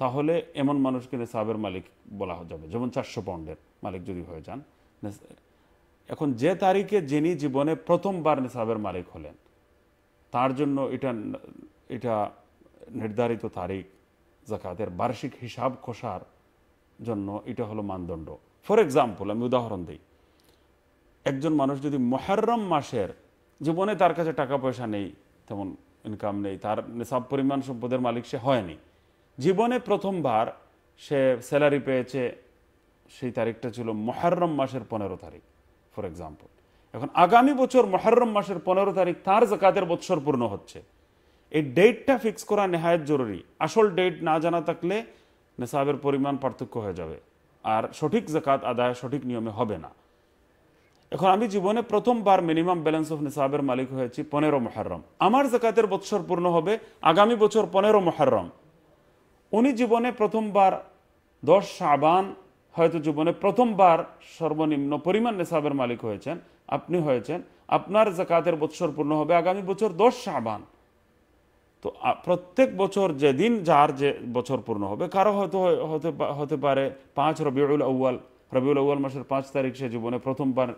তাহলে এমন মানুষকে নেশাবের মালিক বলা যাবে, যেমন চারশো পাউন্ডের মালিক যদি হয়ে যান। এখন যে তারিখে যিনি জীবনে প্রথমবার নেশাবের মালিক হলেন, তার জন্য এটা এটা নির্ধারিত তারিখ, জাকাতের বার্ষিক হিসাব খসার জন্য এটা হলো মানদণ্ড। ফর এক্সাম্পল আমি উদাহরণ দিই। একজন মানুষ যদি মহারম মাসের জীবনে তার কাছে টাকা পয়সা নেই, তেমন ইনকাম নেই, তার নেশাব পরিমাণ সম্পদের মালিক সে হয়নি জীবনে প্রথমবার সে স্যালারি পেয়েছে সেই তারিখটা ছিল মহারম মাসের পনেরো তারিখ ফর এক্সাম্পল এখন আগামী বছর মহারম মাসের পনেরো তারিখ তার জাকাতের বৎসর পূর্ণ হচ্ছে। এই ডেটটা ফিক্স করা নেহায়ত জরুরি। আসল ডেট না জানা থাকলে নেশাবের পরিমাণ পার্থক্য হয়ে যাবে। আর সঠিক জাকাত আদায় সঠিক নিয়মে হবে না। এখন আমি জীবনে প্রথমবার মিনিমাম ব্যালেন্স অফ নিসাবের মালিক হয়েছি পনেরো মহারম আমার জাকাতের বৎসর পূর্ণ হবে আগামী বছর পনেরো মহারম উনি জীবনে প্রথমবার দশ সাবান হয়তো জীবনে প্রথমবার সর্বনিম্ন পরিমাণ নেশাবের মালিক হয়েছেন, আপনি হয়েছেন, আপনার জাকাতের বৎসর পূর্ণ হবে আগামী বছর দশ সাবান তো প্রত্যেক বছর যেদিন যার যে বছর পূর্ণ হবে, কারও হয়তো হতে হতে পারে পাঁচ রবিউল আউ্য়াল রবিউল আউ্য়াল মাসের পাঁচ তারিখ সে জীবনে প্রথমবার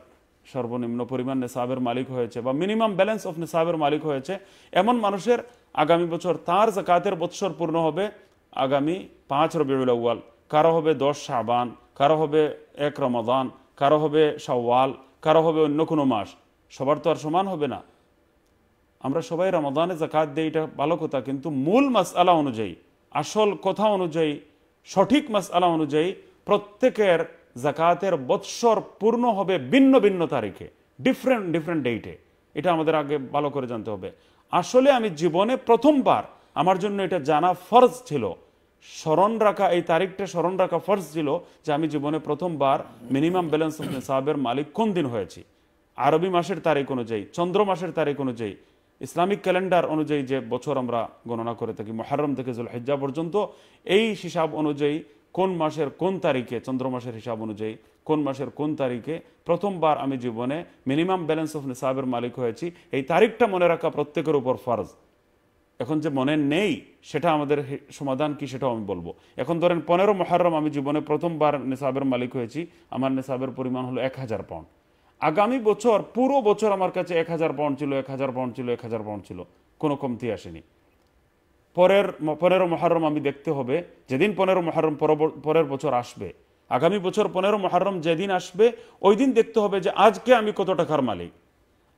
সর্বনিম্ন পরিমাণ নেশাবের মালিক হয়েছে বা মিনিমাম ব্যালেন্স অফ নেশাবের মালিক হয়েছে। এমন মানুষের আগামী বছর তার জাকাতের বৎসর পূর্ণ হবে আগামী পাঁচ রবিউল আউ্য়াল। কারও হবে দশ সাবান কারও হবে এক রমাদান, কারও হবে শাওয়াল, কারও হবে অন্য কোনো মাস। সবার তো আর সমান হবে না। আমরা সবাই রমাদানে জাকাত দিই, এটা ভালো কথা, কিন্তু মূল মাসআলা অনুযায়ী, আসল কথা অনুযায়ী, সঠিক মাসআলা অনুযায়ী প্রত্যেকের জাকাতের বৎসর পূর্ণ হবে ভিন্ন ভিন্ন তারিখে ডিফারেন্ট ডিফারেন্ট ডেটে এটা আমাদের আগে ভালো করে জানতে হবে। আসলে আমি জীবনে প্রথমবার আমার জন্য এটা জানা ফরজ ছিল। স্মরণ রাখা, এই তারিখটা স্মরণ রাখা ফরজ ছিল যে আমি জীবনে প্রথমবার মিনিমাম ব্যালেন্স অফ সাহাবের মালিক কোন দিন হয়েছি। আরবি মাসের তারিখ অনুযায়ী, চন্দ্র মাসের তারিখ অনুযায়ী, ইসলামিক ক্যালেন্ডার অনুযায়ী যে বছর আমরা গণনা করে থাকি মহারম থেকে জুল হিজ্জা পর্যন্ত, এই হিসাব অনুযায়ী কোন মাসের কোন তারিখে, চন্দ্র মাসের হিসাব অনুযায়ী কোন মাসের কোন তারিখে প্রথমবার আমি জীবনে মিনিমাম ব্যালেন্স অফ নিসাবের মালিক হয়েছি, এই তারিখটা মনে রাখা প্রত্যেকের উপর ফরজ। এখন যে মনে নেই, সেটা আমাদের সমাধান কি সেটাও আমি বলব। এখন ধরেন পনেরো মহারম আমি জীবনে প্রথমবার নিসাবের মালিক হয়েছি, আমার নিসাবের পরিমাণ হলো এক হাজার পাউন্ড। আগামী বছর, পুরো বছর আমার কাছে এক হাজার পাউন্ড ছিল, এক হাজার পাউন্ড ছিল, এক হাজার পাউন্ড ছিল, কোনো কমতি আসেনি। পরের পনেরো মহারম আমি দেখতে হবে, যেদিন পনেরো মহারম পরের বছর আসবে। আগামী বছর পনেরো মহারম যেদিন আসবে, ওই দিন দেখতে হবে যে আজকে আমি কত টাকার মালিক।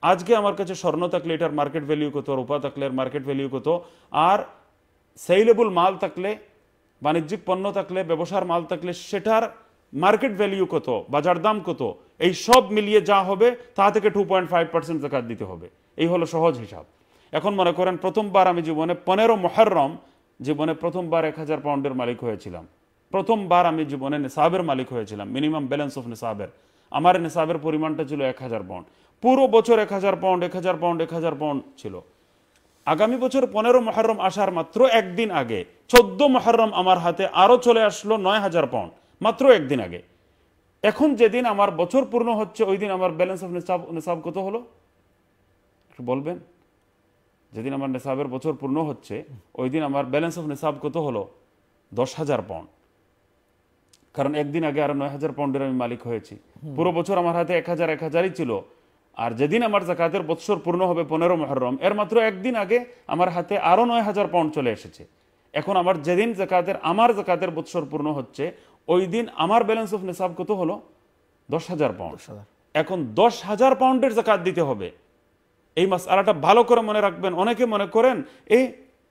আজকে আমার কাছে স্বর্ণ থাকলে এটার মার্কেট ভ্যালিউ কত, রূপা থাকলে এর মার্কেট ভ্যালিউ কত, আর সেইলেবল মাল থাকলে, বাণিজ্যিক পণ্য থাকলে, ব্যবসার মাল থাকলে, সেটার মার্কেট ভ্যালিউ কত, বাজার দাম কত, এই সব মিলিয়ে যা হবে, তা থেকে টু পয়েন্ট ফাইভ পার্সেন্ট জাকাত দিতে হবে। এই হলো সহজ হিসাব। এখন মনে করেন প্রথমবার আমি জীবনে পনেরো মহারম জীবনে প্রথমবার এক হাজার পাউন্ডের মালিক হয়েছিলাম। প্রথমবার আমি জীবনে নিসাবের মালিক হয়েছিলাম মিনিমাম ব্যালেন্স অফ নিসাবের। আমার নিসাবের পরিমাণটা ছিল এক হাজার পাউন্ড পুরো বছর এক হাজার পাউন্ড এক হাজার পাউন্ড এক হাজার পাউন্ড ছিল। আগামী বছর পনেরো মহরম আসার মাত্র একদিন আগে, চোদ্দ মহরম আমার হাতে আরও চলে আসলো নয় হাজার পাউন্ড মাত্র একদিন আগে। এখন যেদিন আমার বছর পূর্ণ হচ্ছে, ওই দিন আমার ব্যালেন্স অফ নিসাব নিসাব কত হলো? একটু বলবেন? যেদিন আমার নিসাবের বছর পূর্ণ হচ্ছে, ওই দিন আমার ব্যালেন্স অফ নিসাব কত হলো? দশ হাজার পাউন্ড কারণ একদিন আগে আরও নয় হাজার পাউন্ডের আমি মালিক হয়েছি। পুরো বছর আমার হাতে এক হাজার, এক হাজারই ছিল। আর যেদিন আমার জাকাতের বৎসর পূর্ণ হবে পনেরো মহরম এর মাত্র একদিন আগে আমার হাতে আরও নয় হাজার পাউন্ড চলে এসেছে। এখন আমার যেদিন জাকাতের আমার জাকাতের বৎসর পূর্ণ হচ্ছে ওই দিন আমার ব্যালেন্স অফ নিসাব কত হলো? দশ হাজার পাউন্ড এখন দশ হাজার পাউন্ডের জাকাত দিতে হবে। এই মাসালাটা ভালো করে মনে রাখবেন। অনেকে মনে করেন এ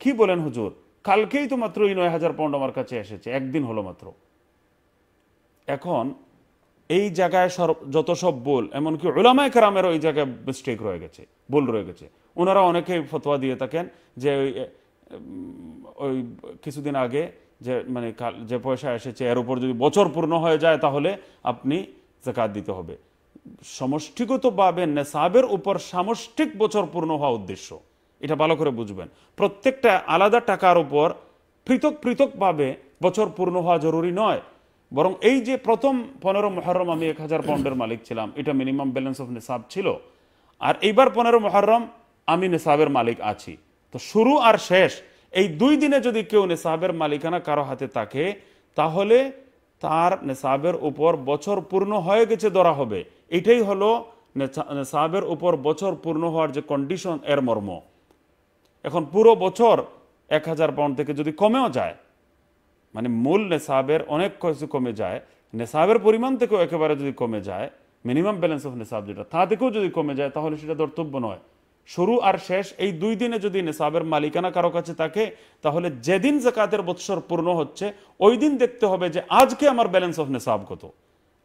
কি বলেন হুজুর? কালকেই তো মাত্র এই নয় হাজার পাউন্ড আমার কাছে এসেছে একদিন হলো মাত্র। এখন এই জায়গায় যত সব বল এমনকি ওলামায় কারামেরও এই জায়গায় মিস্টেক রয়ে গেছে, ভুল রয়ে গেছে। ওনারা অনেকেই ফতোয়া দিয়ে থাকেন যে ওই ওই কিছুদিন আগে যে মানে যে পয়সা এসেছে, এর উপর যদি বছর পূর্ণ হয়ে যায়, তাহলে আপনি জাকাত দিতে হবে। সমষ্টিগতভাবে নেশাবের উপর সামষ্টিক বছর পূর্ণ হওয়া উদ্দেশ্য। এটা ভালো করে বুঝবেন। প্রত্যেকটা আলাদা টাকার উপর পৃথক পৃথকভাবে বছর পূর্ণ হওয়া জরুরি নয়। বরং এই যে প্রথম পনেরো মহরম আমি এক হাজার পাউন্ডের মালিক ছিলাম, এটা মিনিমাম ব্যালেন্স অফ নিসাব ছিল। আর এইবার পনেরো মহরম আমি নিসাবের মালিক আছি। তো শুরু আর শেষ, এই দুই দিনে যদি কেউ নিসাবের মালিকানা কারও হাতে থাকে, তাহলে তার নেশাবের উপর বছর পূর্ণ হয়ে গেছে ধরা হবে। এটাই হলো নেশা- নেশাবের উপর বছর পূর্ণ হওয়ার যে কন্ডিশন এর মর্ম। এখন পুরো বছর এক হাজার পাউন্ড থেকে যদি কমেও যায় মানে মূল নেশাবের অনেক কিছু কমে যায়। নেশাবের পরিমাণ থেকেও একেবারে যদি কমে যায় মিনিমাম ব্যালেন্স অফ নেশাব যেটা, তা থেকেও যদি কমে যায়, তাহলে সেটা ধর্তব্য নয়। শুরু আর শেষ, এই দুই দিনে যদি নেশাবের মালিকানা কারও কাছে থাকে তাহলে যেদিন জাকাতের বৎসর পূর্ণ হচ্ছে, ওই দিন দেখতে হবে যে আজকে আমার ব্যালেন্স অফ নেশাব কত।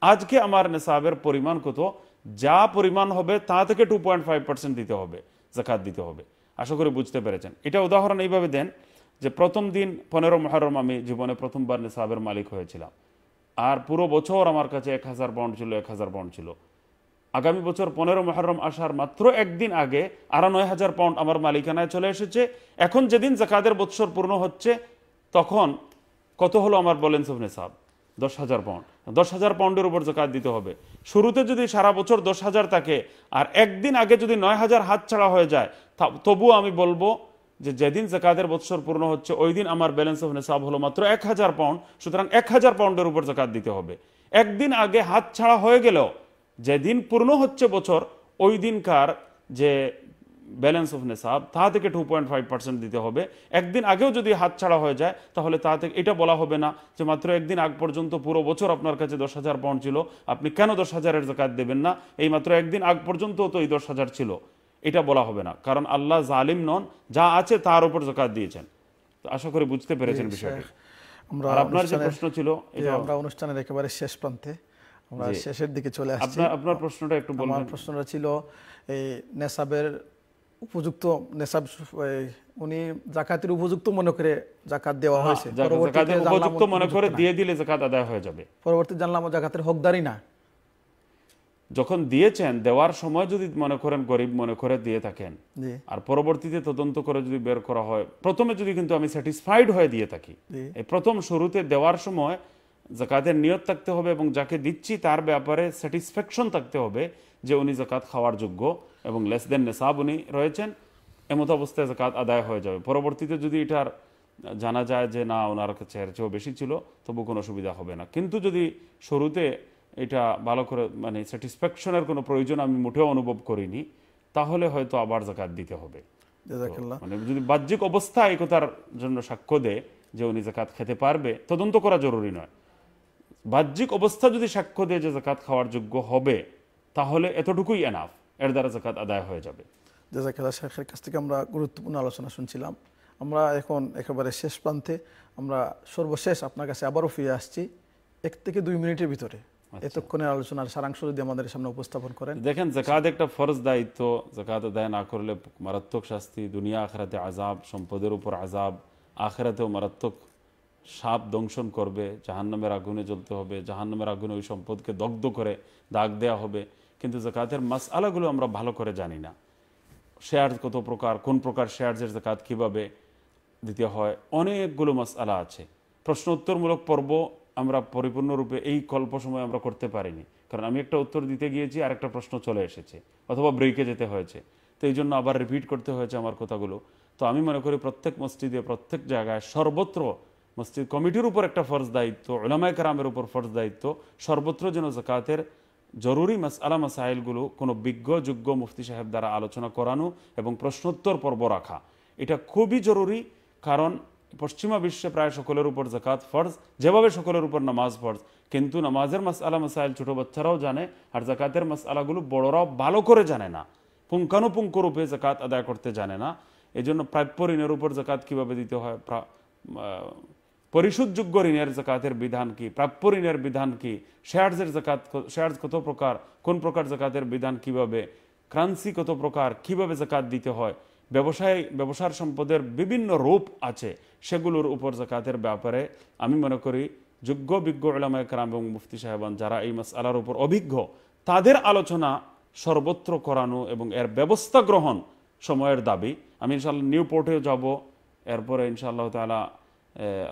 আজকে আমার নেশাবের পরিমাণ কত, যা পরিমাণ হবে তা থেকে টু পয়েন্ট ফাইভ পার্সেন্ট দিতে হবে, জাকাত দিতে হবে। আশা করি বুঝতে পেরেছেন। এটা উদাহরণ এইভাবে দেন যে প্রথম দিন পনেরো মহরম আমি জীবনে প্রথমবার নেশাবের মালিক হয়েছিলাম। আর পুরো বছর আমার কাছে এক হাজার পাউন্ড ছিল, এক হাজার পাউন্ড ছিল। আগামী বছর পনেরো মহরম আসার মাত্র একদিন আগে আরও নয় হাজার পাউন্ড আমার মালিকানায় চলে এসেছে। এখন যেদিন জাকাতের বৎসর পূর্ণ হচ্ছে, তখন কত হলো আমার ব্যালেন্স অফ নেশাব দশ হাজার পাউন্ড দশ হাজার পাউন্ডের উপর জাকাত দিতে হবে। শুরুতে যদি সারা বছর দশ হাজার থাকে, আর একদিন আগে যদি নয় হাজার হাত ছাড়া হয়ে যায় তবুও আমি বলব যে যেদিন জাকাতের বৎসর পূর্ণ হচ্ছে ওই দিন আমার ব্যালেন্স অফ নেশাব হলো মাত্র এক হাজার পাউন্ড সুতরাং এক হাজার পাউন্ডের উপর জাকাত দিতে হবে। একদিন আগে হাত ছাড়া হয়ে গেলেও যেদিন পূর্ণ হচ্ছে বছর ওই দিনকার যে ব্যালেন্স অফ নেশাব তা থেকে টু পয়েন্ট ফাইভ পার্সেন্ট দিতে হবে। একদিন আগেও যদি হাত ছাড়া হয়ে যায়, তাহলে তা থেকে, এটা বলা হবে না যে মাত্র একদিন আগ পর্যন্ত পুরো বছর আপনার কাছে দশ হাজার পাউন্ড ছিল, আপনি কেন দশ হাজারের জাকাত দেবেন না? এই মাত্র একদিন আগ পর্যন্ত তো এই দশ হাজার ছিল। এটা বলা হবে না। কারণ আল্লাহ জালিম নন যা আছে তার উপর জাকাত দিয়েছেন। তো আশা করি বুঝতে পেরেছেন বিষয়টি।
আমরা
আপনার যে প্রশ্ন ছিল এটা
আমরা অনুষ্ঠানের একেবারে শেষ প্রান্তে আমরা শেষের দিকে চলে আসছি।
আপনার প্রশ্নটা একটু
বলুন
আমার
প্রশ্নটা ছিল এই নেশাবের উপযুক্ত নেশাব উনি জাকাতের উপযুক্ত মনে করে জাকাত দেওয়া হয়েছে। পরবর্তীতে
হ্যাঁ, জাকাতের উপযুক্ত মনে করে দিয়ে দিলে জাকাত আদায় হয়ে যাবে।
পরবর্তী জানলাম জাকাতের হকদারি না।
যখন দিয়েছেন দেওয়ার সময় যদি মনে করেন গরিব মনে করে দিয়ে থাকেন আর পরবর্তীতে তদন্ত করে যদি বের করা হয় প্রথমে যদি কিন্তু আমি স্যাটিসফাইড হয়ে দিয়ে থাকি এই প্রথম শুরুতে দেওয়ার সময় জাকাতের নিয়ত থাকতে হবে এবং যাকে দিচ্ছি তার ব্যাপারে স্যাটিসফ্যাকশন থাকতে হবে যে উনি জাকাত খাওয়ার যোগ্য এবং লেস দেন নেশাব উনি রয়েছেন এমত অবস্থায় জাকাত আদায় হয়ে যাবে। পরবর্তীতে যদি এটার জানা যায় যে না ওনার কাছে এর চেয়েও বেশি ছিল তবু কোনো অসুবিধা হবে না। কিন্তু যদি শুরুতে এটা ভালো করে মানে স্যাটিসফ্যাকশনের কোনো প্রয়োজন আমি মোটেও অনুভব করিনি তাহলে হয়তো আবার জাকাত দিতে হবে। মানে যদি বাহ্যিক অবস্থা একতার জন্য সাক্ষ্য দেয় যে উনি জাকাত খেতে পারবে তদন্ত করা জরুরি নয়। বাহ্যিক অবস্থা যদি সাক্ষ্য দেয় যে জাকাত খাওয়ার যোগ্য হবে তাহলে এতটুকুই এনাফ এর দ্বারা জাকাত আদায় হয়ে যাবে।
জাজাকাল্লাহ শেখের কাছ থেকে আমরা গুরুত্বপূর্ণ আলোচনা শুনছিলাম। আমরা এখন একেবারে শেষ প্রান্তে আমরা সর্বশেষ আপনার কাছে আবারও ফিরে আসছি এক থেকে দুই মিনিটের ভিতরে। এতক্ষণের আলোচনার সারাংশ যদি আমাদের সামনে উপস্থাপন করেন।
দেখেন জাকাত একটা ফরজ দায়িত্ব। জাকাত আদায় না করলে মারাত্মক শাস্তি দুনিয়া আখরাতে আজাব সম্পদের উপর আজাব আখরাতেও মারাত্মক সাপ দংশন করবে। জাহান্নামের আগুনে জ্বলতে হবে। জাহান্নামের আগুনে ওই সম্পদকে দগ্ধ করে দাগ দেওয়া হবে। কিন্তু জাকাতের মাস আলাগুলো আমরা ভালো করে জানি না। শেয়ার কত প্রকার কোন প্রকার শেয়ারসের জাকাত কীভাবে দিতে হয় অনেকগুলো মাসআলা আছে। প্রশ্ন উত্তরমূলক পর্ব আমরা পরিপূর্ণরূপে এই কল্প সময় আমরা করতে পারিনি। কারণ আমি একটা উত্তর দিতে গিয়েছি আর একটা প্রশ্ন চলে এসেছে, অথবা ব্রেকে যেতে হয়েছে। তো এই জন্য আবার রিপিট করতে হয়েছে আমার কথাগুলো। তো আমি মনে করি প্রত্যেক মসজিদে, প্রত্যেক জায়গায় সর্বত্র মসজিদ কমিটির উপর একটা ফরজ দায়িত্ব ওলামায় কারামের উপর ফরজ দায়িত্ব, সর্বত্র যেন জাকাতের জরুরি মাসআলা মাসাইলগুলো কোনো বিজ্ঞ, যোগ্য মুফতি সাহেব দ্বারা আলোচনা করানো এবং প্রশ্নোত্তর পর্ব রাখা। এটা খুবই জরুরি, কারণ পশ্চিমা বিশ্বে প্রায় সকলের উপর জাকাত ফরজ, যেভাবে সকলের উপর নামাজ ফরজ। কিন্তু নামাজের মাসআলা মাসাইল ছোট বাচ্চারাও জানে, আর জাকাতের মাসআলাগুলো বড়রাও ভালো করে জানে না। পুঙ্খানুপুঙ্খ রূপে জাকাত আদায় করতে জানে না। এই জন্য প্রাপ্য ঋণের উপর জাকাত কীভাবে দিতে হয়? পরিশোধযোগ্য ঋণের জাকাতের বিধান কি? প্রাপ্য ঋণের বিধান কি? শেয়ার্সের জাকাত শেয়ার্স কত প্রকার? কোন প্রকার জাকাতের বিধান কীভাবে? ক্রান্সি কত প্রকার? কীভাবে জাকাত দিতে হয়? ব্যবসায়, ব্যবসার সম্পদের বিভিন্ন রূপ আছে, সেগুলোর উপর জাকাতের ব্যাপারে আমি মনে করি যোগ্য, বিজ্ঞ ওলামায় কারাম এবং মুফতি সাহেবান যারা এই মাসআলার উপর অভিজ্ঞ, তাদের আলোচনা সর্বত্র করানো এবং এর ব্যবস্থা গ্রহণ সময়ের দাবি। আমি ইনশাল্লাহ নিউ পোর্টেও যাব, এরপরে ইনশাআল্লাহ তালা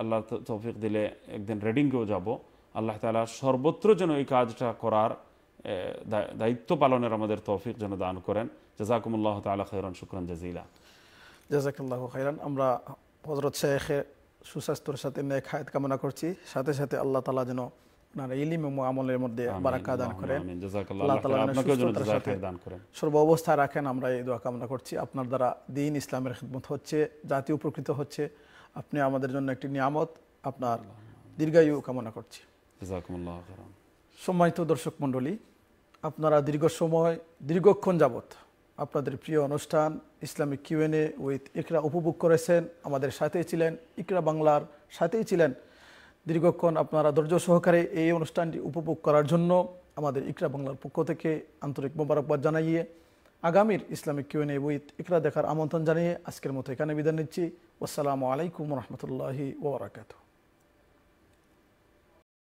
আল্লাহ তৌফিক দিলে একদিন রেডিংকেও যাব। আল্লাহ তালা সর্বত্র যেন এই কাজটা করার দায়িত্ব পালনের আমাদের তৌফিক যেন দান করেন। জাজাকুমুল্লাহ তালা খৈরন শুক্রান জাজিলা।
জাজাকাল্লাহ খাইরান আমরা হজরত শেখের সুস্বাস্থ্যের সাথে নেক হায়াত কামনা করছি। সাথে সাথে আল্লাহ তালা যেন ইলিম এবং আমলের মধ্যে বারাকা দান করেন। আল্লাহ সর্ব অবস্থায় রাখেন। আমরা এই দোয়া কামনা করছি। আপনার দ্বারা দিন ইসলামের খিদমত হচ্ছে জাতি উপকৃত হচ্ছে। আপনি আমাদের জন্য একটি নিয়ামত আপনার দীর্ঘায়ু কামনা করছি। সম্মানিত দর্শক মণ্ডলী আপনারা দীর্ঘ সময়, দীর্ঘক্ষণ যাবত আপনাদের প্রিয় অনুষ্ঠান ইসলামিক কিউএনএ উইথ ইকরা উপভোগ করেছেন, আমাদের সাথেই ছিলেন, ইকরা বাংলার সাথেই ছিলেন। দীর্ঘক্ষণ আপনারা ধৈর্য সহকারে এই অনুষ্ঠানটি উপভোগ করার জন্য আমাদের ইকরা বাংলার পক্ষ থেকে আন্তরিক মোবারকবাদ জানাইয়ে, আগামীর ইসলামিক কিউএনএ উইথ ইকরা দেখার আমন্ত্রণ জানিয়ে আজকের মতো এখানে বিদায় নিচ্ছি। আসসালামু আলাইকুম রহমতুল্লাহি ওবরাকাতু